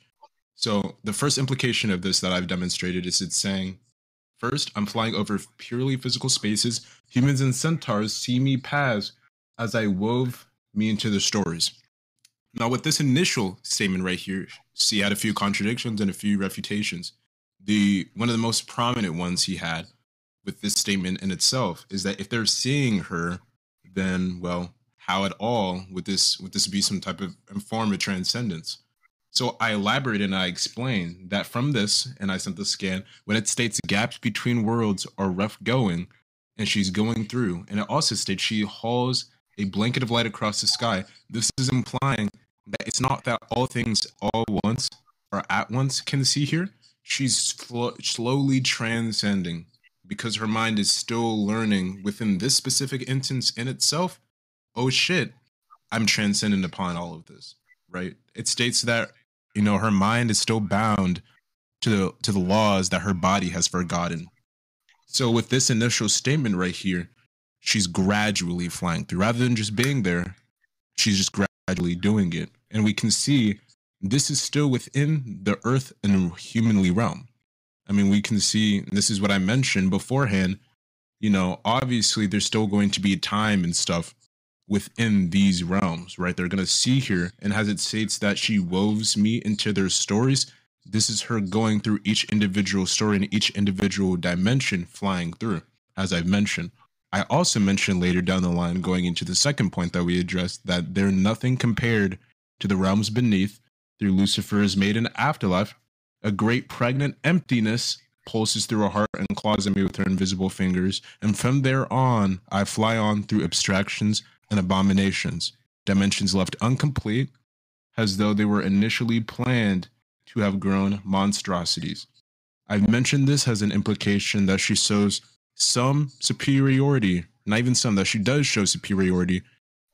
So the first implication of this that I've demonstrated is it's saying, first, I'm flying over purely physical spaces. Humans and centaurs see me pass as I wove me into their stories. Now, with this initial statement right here, she had a few contradictions and a few refutations. The one of the most prominent ones he had with this statement in itself is that if they're seeing her, then well, how at all would this would this be some type of form of transcendence? So I elaborate and I explain that from this, and I sent the scan, when it states gaps between worlds are rough going, and she's going through, and it also states she hauls a blanket of light across the sky. This is implying that it's not that all things all once or at once can see here. She's sl- slowly transcending because her mind is still learning within this specific instance in itself. Oh shit, I'm transcendent upon all of this, right? It states that you know her mind is still bound to the to the laws that her body has forgotten. So with this initial statement right here, she's gradually flying through rather than just being there. She's just gradually doing it, and we can see this is still within the earth and humanly realm. I mean, we can see this is what I mentioned beforehand. You know, obviously, there's still going to be time and stuff within these realms, right? They're going to see here, and as it states that she woves me into their stories, this is her going through each individual story and each individual dimension flying through, as I've mentioned. I also mentioned later down the line, going into the second point that we addressed, that they're nothing compared to the realms beneath through Lucifer's maiden afterlife. A great pregnant emptiness pulses through her heart and claws at me with her invisible fingers, and from there on, I fly on through abstractions and abominations, dimensions left incomplete, as though they were initially planned to have grown monstrosities. I've mentioned this as an implication that she shows some superiority, not even some, that she does show superiority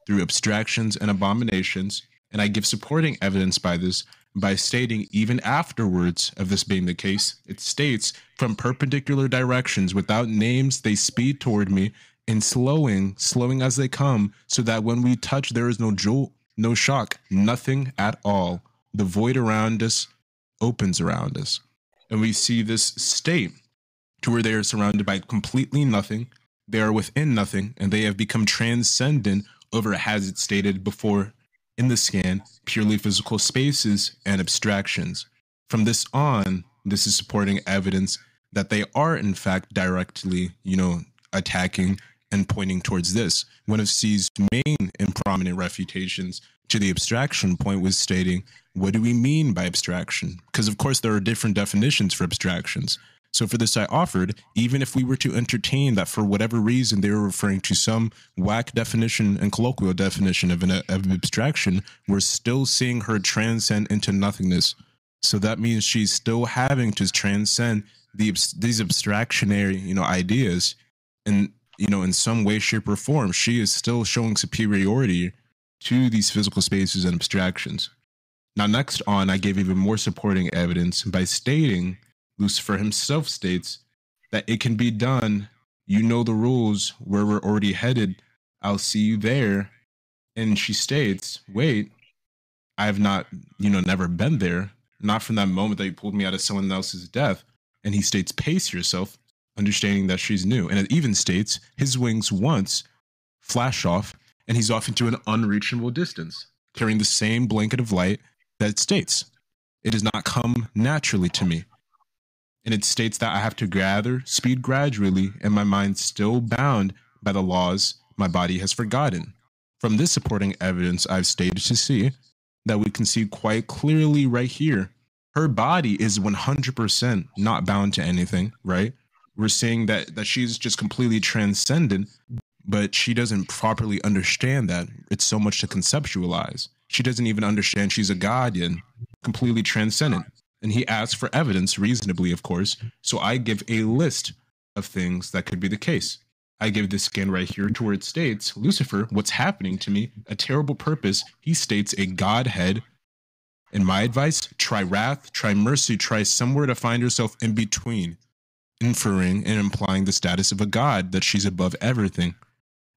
through abstractions and abominations, and I give supporting evidence by this by stating even afterwards of this being the case, it states from perpendicular directions without names they speed toward me and slowing, slowing as they come, so that when we touch there is no jolt, no shock, nothing at all. The void around us opens around us. And we see this state to where they are surrounded by completely nothing. They are within nothing, and they have become transcendent over, as it stated before in the scan, purely physical spaces and abstractions. From this on, this is supporting evidence that they are in fact directly, you know, attacking and pointing towards this. One of Cee's main and prominent refutations to the abstraction point was stating, what do we mean by abstraction? Because of course there are different definitions for abstractions. So for this, I offered, even if we were to entertain that for whatever reason they were referring to some whack definition and colloquial definition of an, of abstraction, we're still seeing her transcend into nothingness. So that means she's still having to transcend the, these abstractionary, you know, ideas, and you know, in some way, shape, or form, she is still showing superiority to these physical spaces and abstractions. Now, next on, I gave even more supporting evidence by stating Lucifer himself states that it can be done. You know the rules where we're already headed. I'll see you there. And she states, Wait, I have not, you know, never been there. Not from that moment that you pulled me out of someone else's death. And he states, Pace yourself, understanding that she's new. And it even states, His wings once flash off, and he's off into an unreachable distance, carrying the same blanket of light that states, It does not come naturally to me and it states that I have to gather speed gradually, and my mind still bound by the laws my body has forgotten. From this supporting evidence, I've stated to see that we can see quite clearly right here. Her body is 100% not bound to anything, right? We're seeing that that she's just completely transcendent, but she doesn't properly understand that. It's so much to conceptualize. She doesn't even understand she's a guardian, completely transcendent and he asks for evidence, reasonably, of course. So I give a list of things that could be the case. I give this scan right here to where it states Lucifer, what's happening to me? A terrible purpose. He states a Godhead. and my advice, try wrath, try mercy, try somewhere to find yourself in between, inferring and implying the status of a God, that she's above everything.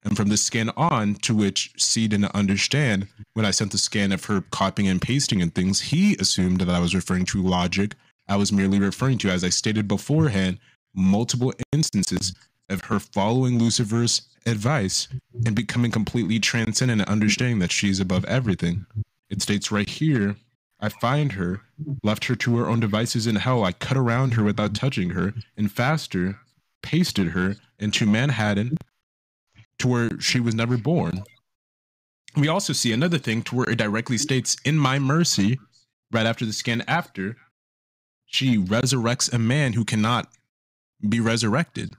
And from the scan on, to which Cee didn't understand, when I sent the scan of her copying and pasting and things, he assumed that I was referring to logic. I was merely referring to, as I stated beforehand, multiple instances of her following Lucifer's advice and becoming completely transcendent and understanding that she's above everything. It states right here I find her, left her to her own devices in hell. I cut around her without touching her, and faster pasted her into Manhattan to where she was never born. We also see another thing to where it directly states, In my mercy, right after the scan after, she resurrects a man who cannot be resurrected.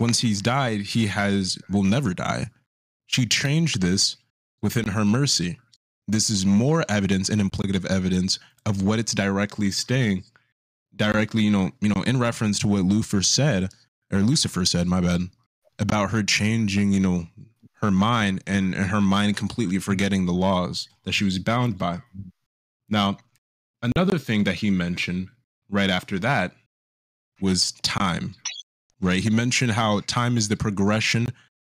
Once he's died, he has will never die. She changed this within her mercy. This is more evidence and implicative evidence of what it's directly saying, directly, you know, you know, in reference to what Lucifer said, or Lucifer said, my bad, about her changing, you know, her mind and, and her mind completely forgetting the laws that she was bound by. Now, another thing that he mentioned right after that was time right he mentioned how time is the progression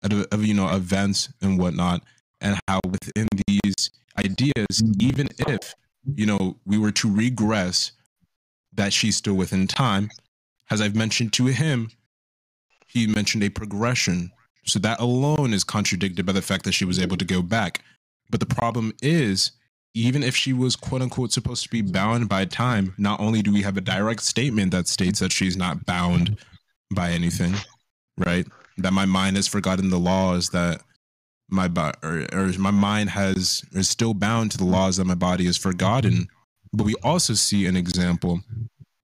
of, of you know events and whatnot and how within these ideas even if you know we were to regress that she's still within time. As i've mentioned to him he mentioned a progression. So that alone is contradicted by the fact that she was able to go back. But the problem is even if she was quote unquote supposed to be bound by time, not only do we have a direct statement that states that she's not bound by anything, right? That my mind has forgotten the laws that my body or, or my mind has is still bound to the laws that my body has forgotten. But we also see an example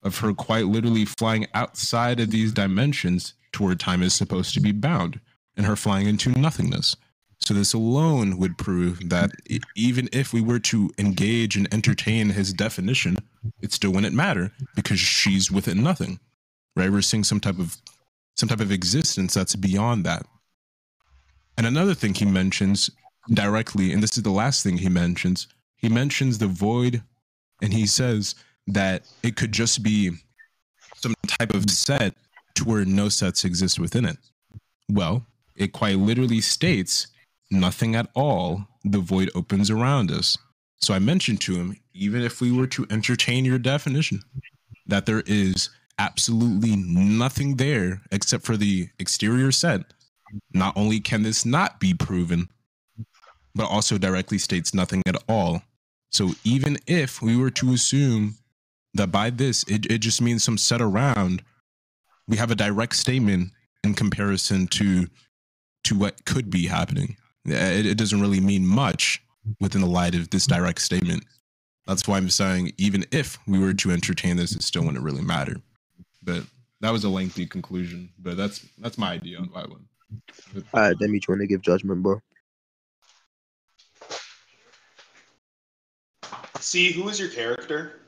of her quite literally flying outside of these dimensions to where time is supposed to be bound and her flying into nothingness. So this alone would prove that even if we were to engage and entertain his definition, it still wouldn't matter because she's within nothing. Right? We're seeing some type of some type of existence that's beyond that. And another thing he mentions directly, and this is the last thing he mentions, he mentions the void and he says that it could just be some type of set to where no sets exist within it. Well, it quite literally states nothing at all, the void opens around us. So I mentioned to him, even if we were to entertain your definition, that there is absolutely nothing there except for the exterior set. Not only can this not be proven, but also directly states nothing at all. So even if we were to assume that by this it, it just means some set around, we have a direct statement in comparison to to what could be happening. It, it doesn't really mean much within the light of this direct statement. That's why I'm saying even if we were to entertain this, it still wouldn't really matter. But that was a lengthy conclusion. But that's that's my idea on why one. All right, Demi, do you want to give judgment, bro? See, who is your character?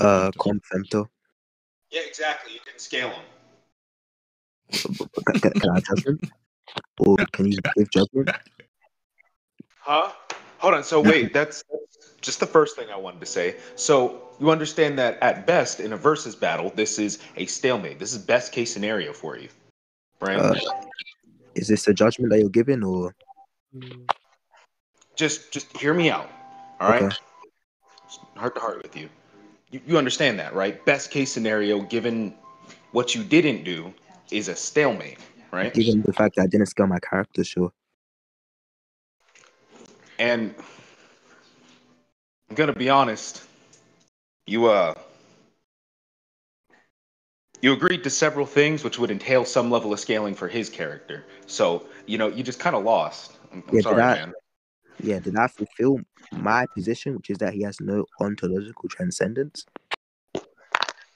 Uh, Comp Femto. Yeah, exactly. You didn't scale him. Can, can, can I have judgment? Or can you give judgment? Huh? Hold on. So wait, that's, that's just the first thing I wanted to say. So you understand that at best in a versus battle, this is a stalemate. This is best case scenario for you, right? Uh, is this a judgment that you're giving, or just just hear me out. All right. Okay. Heart to heart with you. you. You understand that, right? Best case scenario, given what you didn't do, is a stalemate, right? given the fact that I didn't scale my character, sure. And I'm gonna be honest. You uh you agreed to several things which would entail some level of scaling for his character. So, you know, you just kind of lost. I'm, I'm Yeah, sorry, I- man. Yeah, did I fulfill my position, which is that he has no ontological transcendence?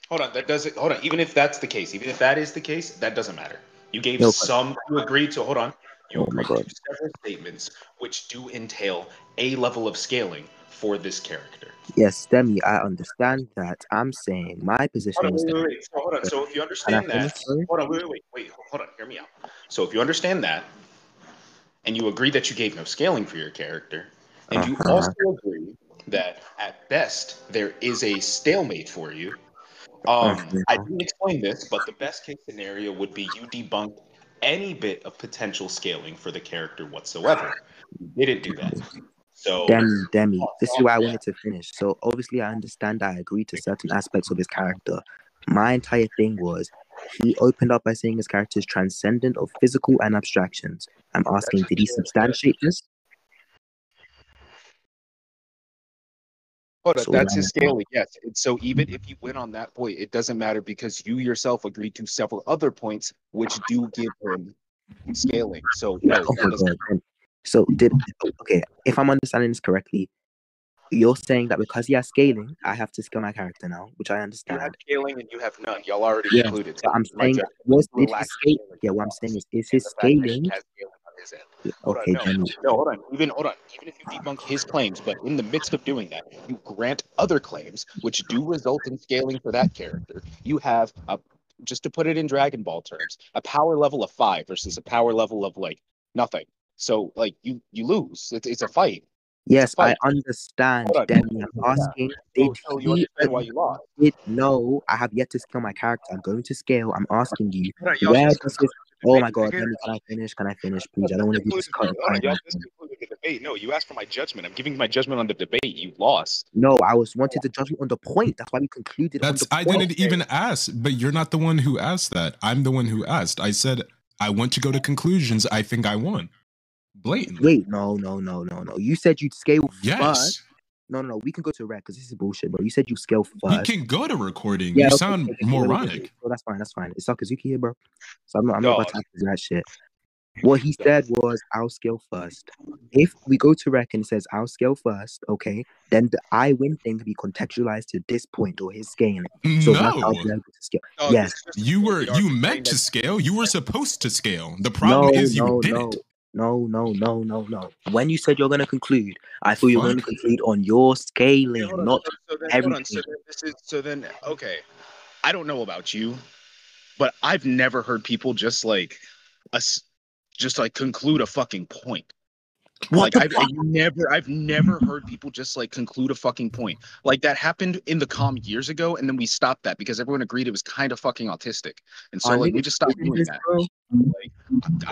Hold on, that doesn't hold on. Even if that's the case, even if that is the case, that doesn't matter. You gave No, some you agreed to hold on. You Oh agreed to several statements which do entail a level of scaling for this character. Yes, Demi, I understand that. I'm saying my position on, was wait, wait, wait. So hold on. So if you understand that, hold on, wait, wait, wait. Hold on, hear me out. So if you understand that, and you agree that you gave no scaling for your character, and you Uh-huh. also agree that at best there is a stalemate for you. Um. I didn't explain this, but the best case scenario would be you debunk any bit of potential scaling for the character whatsoever. You didn't do that. So Demi, Demi, this is why I wanted to finish. So obviously, I understand that I agree to certain aspects of his character. My entire thing was he opened up by saying his character is transcendent of physical and abstractions. I'm asking, did he substantiate this? Hold on, So that's now- his scaling, yes. And so even if you win on that point, it doesn't matter because you yourself agreed to several other points which do give him scaling. So no, Oh that my doesn't- God. then- So did okay? If I'm understanding this correctly, you're saying that because he has scaling, I have to scale my character now, which I you have understand. scaling and you have none. Y'all already Yeah, concluded. But I'm saying, judgment was did lack his scale? scaling. Yeah, what I'm saying is, is his the fact that he scaling? has scaling on. Hold on, Okay, no, no, hold on. Even hold on. Even if you debunk his claims, but in the midst of doing that, you grant other claims which do result in scaling for that character. You have a just to put it in Dragon Ball terms, a power level of five versus a power level of like nothing. So like you you lose. It's it's a fight. yes, I Fight. understand. Hold. Demi, I'm asking, did So, oh, so you he? understand why you lost. Did no? I have yet to scale my character. I'm going to scale. I'm asking you, Hold where does concluded his? the Oh my God. Demi, can I finish? Can I finish, please? I don't want to be just cut. Hold on, y'all just concluded the debate. No, you asked for my judgment. I'm giving my judgment on the debate. You lost. No, I was wanted the judgment on the point. That's why we concluded That's on the I point. didn't even ask, but you're not the one who asked that. I'm the one who asked. I said I want to go to conclusions. I think I won. Blatantly. Wait, no, no, no, no, no. You said you'd scale first. Yes. No, no, no. We can go to rec because this is bullshit, bro. You said you scale We first. can go to recording. Yeah, you okay, sound okay, okay, wait, wait, moronic. wait. Oh, that's fine. That's fine. It's Sakazuki here, bro. So I'm not. I'm not about Dog. to that shit. What he said was, "I'll scale first. If we go to rec and it says I'll scale first, okay, then the I win thing can be contextualized to this point or his scaling. So that's how No. I'll be able to scale. Dog, Yes. it's just a You were you meant to scale. You were supposed to scale. The problem no, is you no, didn't. No, no, no, no, no, no. When you said you're gonna conclude, I thought you were gonna conclude on your scaling, Yeah, hold on, not so, so then, hold on. So everything. then this is so then okay. I don't know about you, but I've never heard people just like us just like conclude a fucking point. What like I've. I've never I've never heard people just like conclude a fucking point. Like that happened in the com years ago, and then we stopped that because everyone agreed it was kind of fucking autistic. And so Our like we just stopped doing doing that. bro. Like,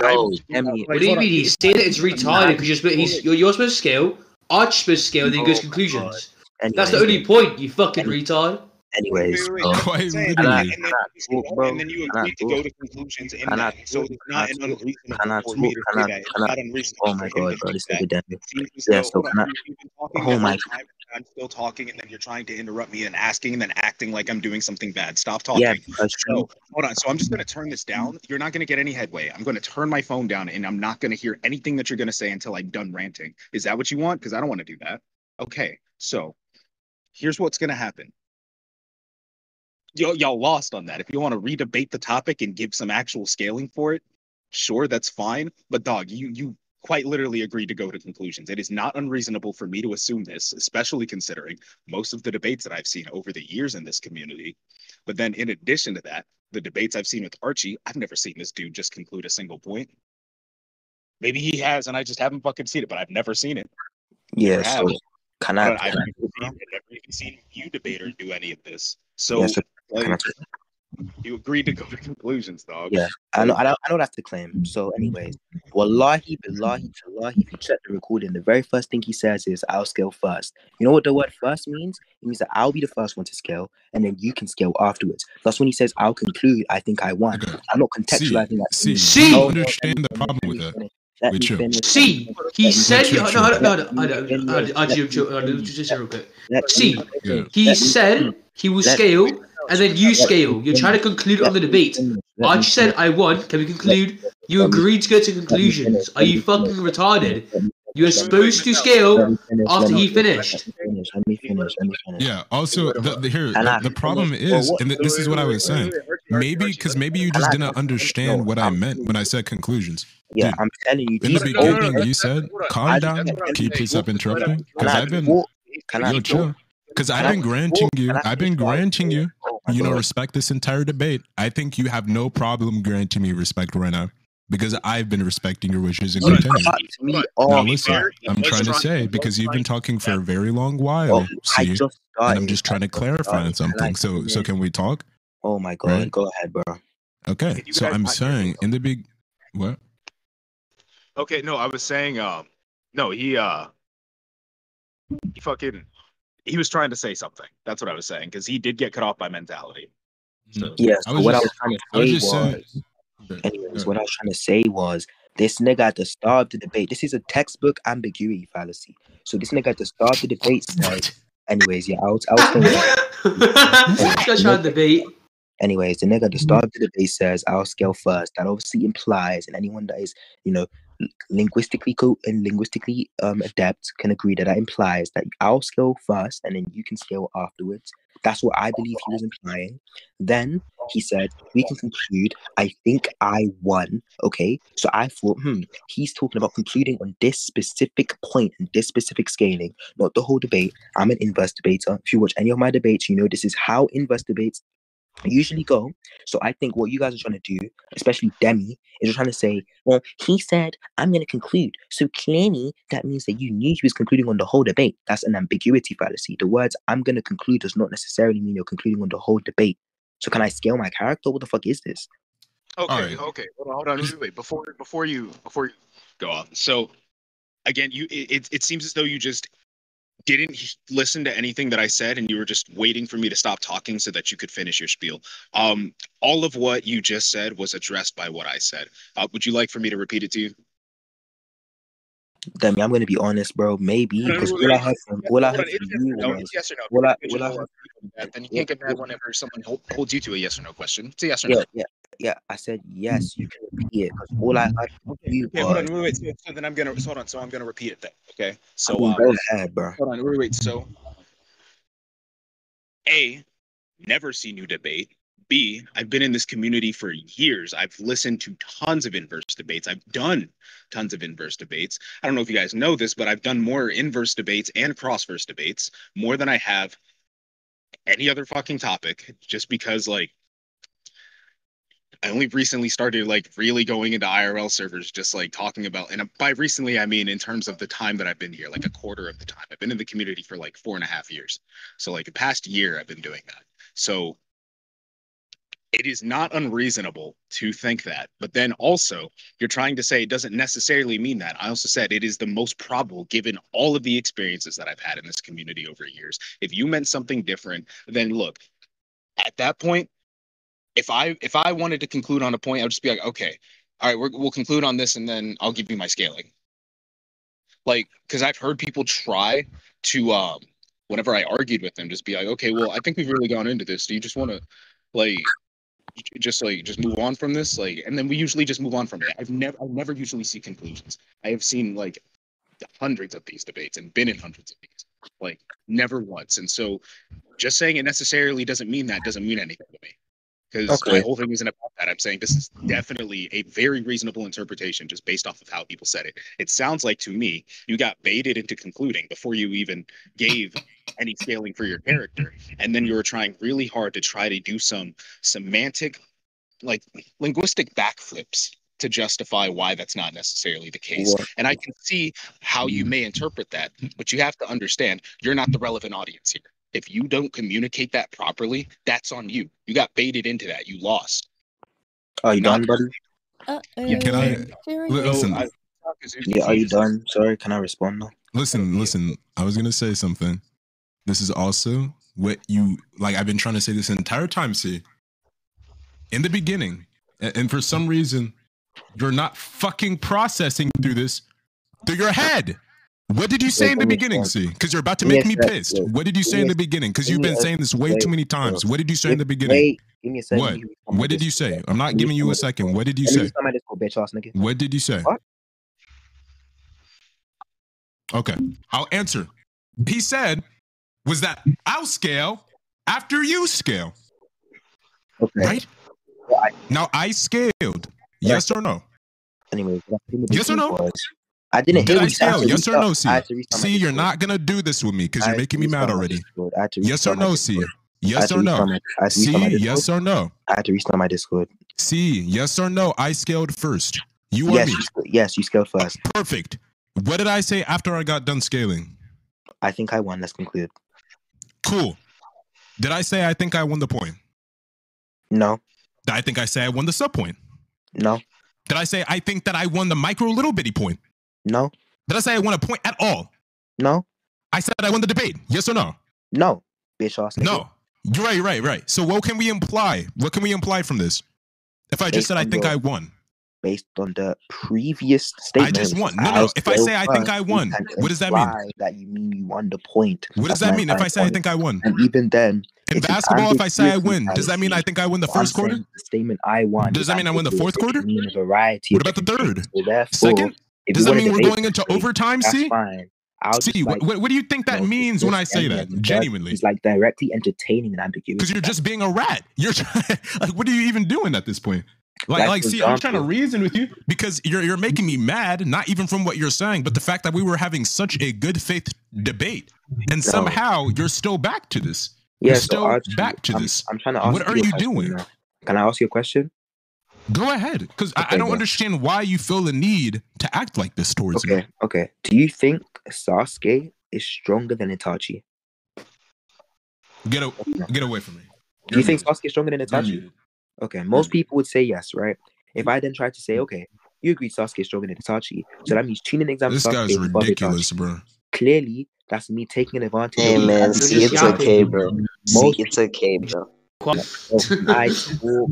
No, I've- like, What do you mean? He's saying that it's retarded because you're, supposed- he's, you're, you're supposed to scale, Arch's supposed to scale, then he goes Oh to my conclusions. Anyways, That's the only point, you fucking retard. Anyways, Wait, wait, bro. wait, um, that's what Quite I'm saying. And then you scale talk, bro? and then you Can I agreed to go to conclusions in that. So it's not talk? unreasonable Can I for me to Can say that. It's not unreasonable Oh my god, bro, this that. nigga Demi. It Yeah, so can I- you- you've been talking Oh my god. I'm still talking, and then you're trying to interrupt me and asking, and then acting like I'm doing something bad. Stop talking. Yeah, because So hold on. So I'm just gonna turn this down. You're not gonna get any headway. I'm gonna turn my phone down, and I'm not gonna hear anything that you're gonna say until I'm done ranting. Is that what you want? Because I don't want to do that. Okay. So here's what's gonna happen. Y'all, y'all lost on that. If you want to redebate the topic and give some actual scaling for it, sure, that's fine. But dog, you you quite literally agreed to go to conclusions. It is not unreasonable for me to assume this, especially considering most of the debates that I've seen over the years in this community. But then, in addition to that, the debates I've seen with Archi, I've never seen this dude just conclude a single point. Maybe he has, and I just haven't fucking seen it, but I've never seen it. yeah, so can I, I've, never, talk, seen, bro? I've never even seen you debater do any of this. So like, can I talk? you agreed to go to conclusions, dog. Yeah, I know, I know, I know that's the claim. So, anyways, wallahi, billahi, tallahi, if you check the recording, the very first thing he says is, I'll scale first. You know what the word first means? It means that I'll be the first one to scale, and then you can scale afterwards. That's when he says, I'll conclude, I think I won. Okay. I'm not See, contextualizing that. see, See. you No, don't no, understand the let me problem finish, with let that. me finish, Let me With you. finish. See, he Let me said, True, no, true. no, no, no, Let no, me no, finish, no, let actually, me chill, finish, just real quick. let me See, Yeah. he Let me said finish. he will Let- scale, and then you scale. You're trying to conclude on the debate. Let me Archi said, I won. Can we conclude? You agreed to go to conclusions. Are you fucking retarded? You were supposed to scale after he finished. Yeah. Also, the, the here the, the problem is, and this is what I was saying. Maybe because maybe you just didn't understand what I meant when. I said conclusions. Yeah, Dude, I'm telling you. In the beginning, you said, "Calm down." keep what I'm Can you please stop saying. interrupting? Because I I've been talk? Can I yo chill. Because I've been talk? granting you. I I've been finish what I'm granting you. Oh You know, God. respect this entire debate. I think you have no problem granting me respect right now because I've been respecting your wishes and You continuing. cut Now off. listen, fair, I'm trying to say because you've been talking for a very long while. Oh, I See, just and started. I'm just trying to clarify on something. So, so can we talk? Oh my god. Right. Go ahead, bro. Okay. So I'm not hear me, saying in the big, what? Okay, no, I was saying, um, no, he, uh, he fucking, he was trying to say something. That's what I was saying because he did get cut off by mentality. So mm-hmm. Yeah, I so was what I was trying to I was say just was, saying. Anyways, go what I was trying to say was this nigga at the start of the debate. This is a textbook ambiguity fallacy. So this nigga at the start of the debate said, anyways, yeah, I was, I was thinking, Just trying to debate. anyways, the nigga at the mm-hmm. start of the debate says, I'll scale first. That obviously implies, and anyone that is, you know, l- linguistically co- and linguistically um adept can agree that that implies that I'll scale first and then you can scale afterwards. That's what I believe he was implying. Then he said, We can conclude. I think I won. Okay. So I thought, hmm, he's talking about concluding on this specific point and this specific scaling, not the whole debate. I'm an inverse debater. If you watch any of my debates, you know this is how inverse debates usually go. So I think what you guys are trying to do, especially Demi, is you're trying to say, well, he said, I'm going to conclude. So clearly that means that you knew he was concluding on the whole debate. That's an ambiguity fallacy. The words I'm going to conclude does not necessarily mean you're concluding on the whole debate. So can I scale my character? What the fuck is this? Okay, Alright. okay, hold on, hold on, wait, wait, before before you before you go on. So again, you it, it it seems as though you just didn't listen to anything that I said, and you were just waiting for me to stop talking so that you could finish your spiel. Um, all of what you just said was addressed by what I said. Uh, would you like for me to repeat it to you? Demi, I'm going to be honest, bro. Maybe No, no, because no, all I no, heard from all I Hold heard from yes you or no. was It's yes or no. all I Because all I you heard. what? Then you can't get mad whenever someone holds you to a yes or no question. It's a yes or no. Yeah, yeah, yeah. I said yes. You can repeat it because all I heard from Okay, you okay, hold on, wait, wait. So, so then I'm gonna so hold on. So I'm gonna repeat it then. Okay. I So mean, um, go ahead, bro. hold on, wait, wait. So A, never seen you debate. B, I've been in this community for years. I've listened to tons of inverse debates. I've done tons of inverse debates. I don't know if you guys know this, but I've done more inverse debates and cross-verse debates more than I have any other fucking topic, just because like I only recently started like really going into IRL servers, just like talking about, and by recently I mean in terms of the time that I've been here, like a quarter of the time. I've been in the community for like four and a half years, so like the past year I've been doing that. So it is not unreasonable to think that, but then also you're trying to say it doesn't necessarily mean that. I also said it is the most probable given all of the experiences that I've had in this community over years. If you meant something different, then look, at that point, if I if I wanted to conclude on a point, I'd just be like, okay, all right, we'll conclude on this, and then I'll give you my scaling. Like, because I've heard people try to, um, whenever I argued with them, just be like, okay, well, I think we've really gone into this. Do you just want to, like, just like just move on from this, like, and then we usually just move on from it. I've never, I never usually see conclusions. I have seen like hundreds of these debates and been in hundreds of these, like, never once. And so, just saying it necessarily doesn't mean that doesn't mean anything to me because Okay. whole thing isn't about that. I'm saying this is definitely a very reasonable interpretation just based off of how people said it. It sounds like to me you got baited into concluding before you even gave any scaling for your character, and then you were trying really hard to try to do some semantic, like linguistic backflips to justify why that's not necessarily the case. What? And I can see how you may interpret that, but you have to understand you're not the relevant audience here. If you don't communicate that properly, that's on you. You got baited into that. You lost. Are you Not- done, buddy? Uh, Yeah, can I- listen. I- Yeah, are you done? Sorry, can I respond now? Listen, listen. I was gonna say something. This is also what you like. I've been trying to say this entire time. See, in the beginning, and for some reason, you're not fucking processing through this through your head. What did you say in the beginning, see? Because you're about to make me pissed. What did you say in the beginning? Because you've been saying this way wait, too many times. What did you say in the beginning? Wait, give me a second. What? let me respond my What did you say? I'm not giving you a second. What did you say? respond my Discord, bitch ass nigga. What did you say? Okay, I'll answer. He said, "Was that I'll scale after you scale, Okay. right?" Now I scaled. Yes or no? Anyway, what I think Yes or no? I didn't Did hear I what you said. I scale? Yes or no, I Cee? had to restart my Cee, you're not gonna do this with me because you're making me mad already. Discord. I had to Yes or no, Cee? Yes or no? my- I had to Cee, restart my Discord. yes or no? I had to restart my Discord. Cee, yes or no? I scaled first. You or Yes, me? you, yes, you scaled first. Perfect. What did I say after I got done scaling? I think I won. Let's conclude. Cool. Did I say I think I won the point? No, Did I think I say I won the sub point? no, Did I say I think that I won the micro little bitty point? No, Did I say I won a point at all? no, I said I won the debate. Yes or no? no, bitch ass. No. You're right, right, right. So what can we imply? What can we imply from this? If I just Based said I think your- I won, Based on the previous statement. I just won. No, no. If I say I think I won, what does that mean? That you mean you won the point. What does that mean? If I say I think I won And even then, in basketball, if I say I win, does that mean I think I win the first quarter? The statement I won. Does that mean I win the fourth quarter? mean a variety. What about the third? things. So therefore, Second? If Does that mean we're going into overtime? See, fine. I'll see. What, like, what, what do you think that you know, means when I say that? it. The judge Genuinely, it's like directly entertaining an ambiguity. because you're just being a rat. You're trying, like, what are you even doing at this point? Like, Like, like, see, I'm trying to reason with you because you're you're making me mad. Not even from what you're saying, but the fact that we were having such a good faith debate, and No. somehow you're still back to this. yeah, You're so still Archi, back to I'm, this. I'm trying to ask What are a you doing? now. Can I ask you a question? Go ahead, because I, I don't go. understand why you feel the need to act like this towards me. Okay, okay. Do you think Sasuke is stronger than Itachi? Get a, get away from me. Do you think You're Sasuke is stronger than Itachi? Okay, most people would say yes, right? If I then try to say, okay, you agree Sasuke is stronger than Itachi, so that means tuning exam This Sasuke guy's is ridiculous, bro. Clearly, that's me taking advantage. Hey of man, see it's okay, bro. See it's okay, bro. I talk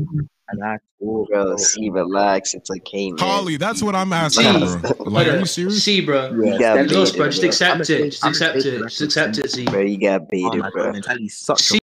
and I talk. Bro, see, relax. It's okay, man. Holly, that's what I'm asking, See, bro. Like, are you serious? See, bro. You got Yeah, Lost, baited, bro. Just accept I'm it. Just I'm a accept it. Just accept it. See. Bro, you got Oh baited, my bro. god, Mentally such a See,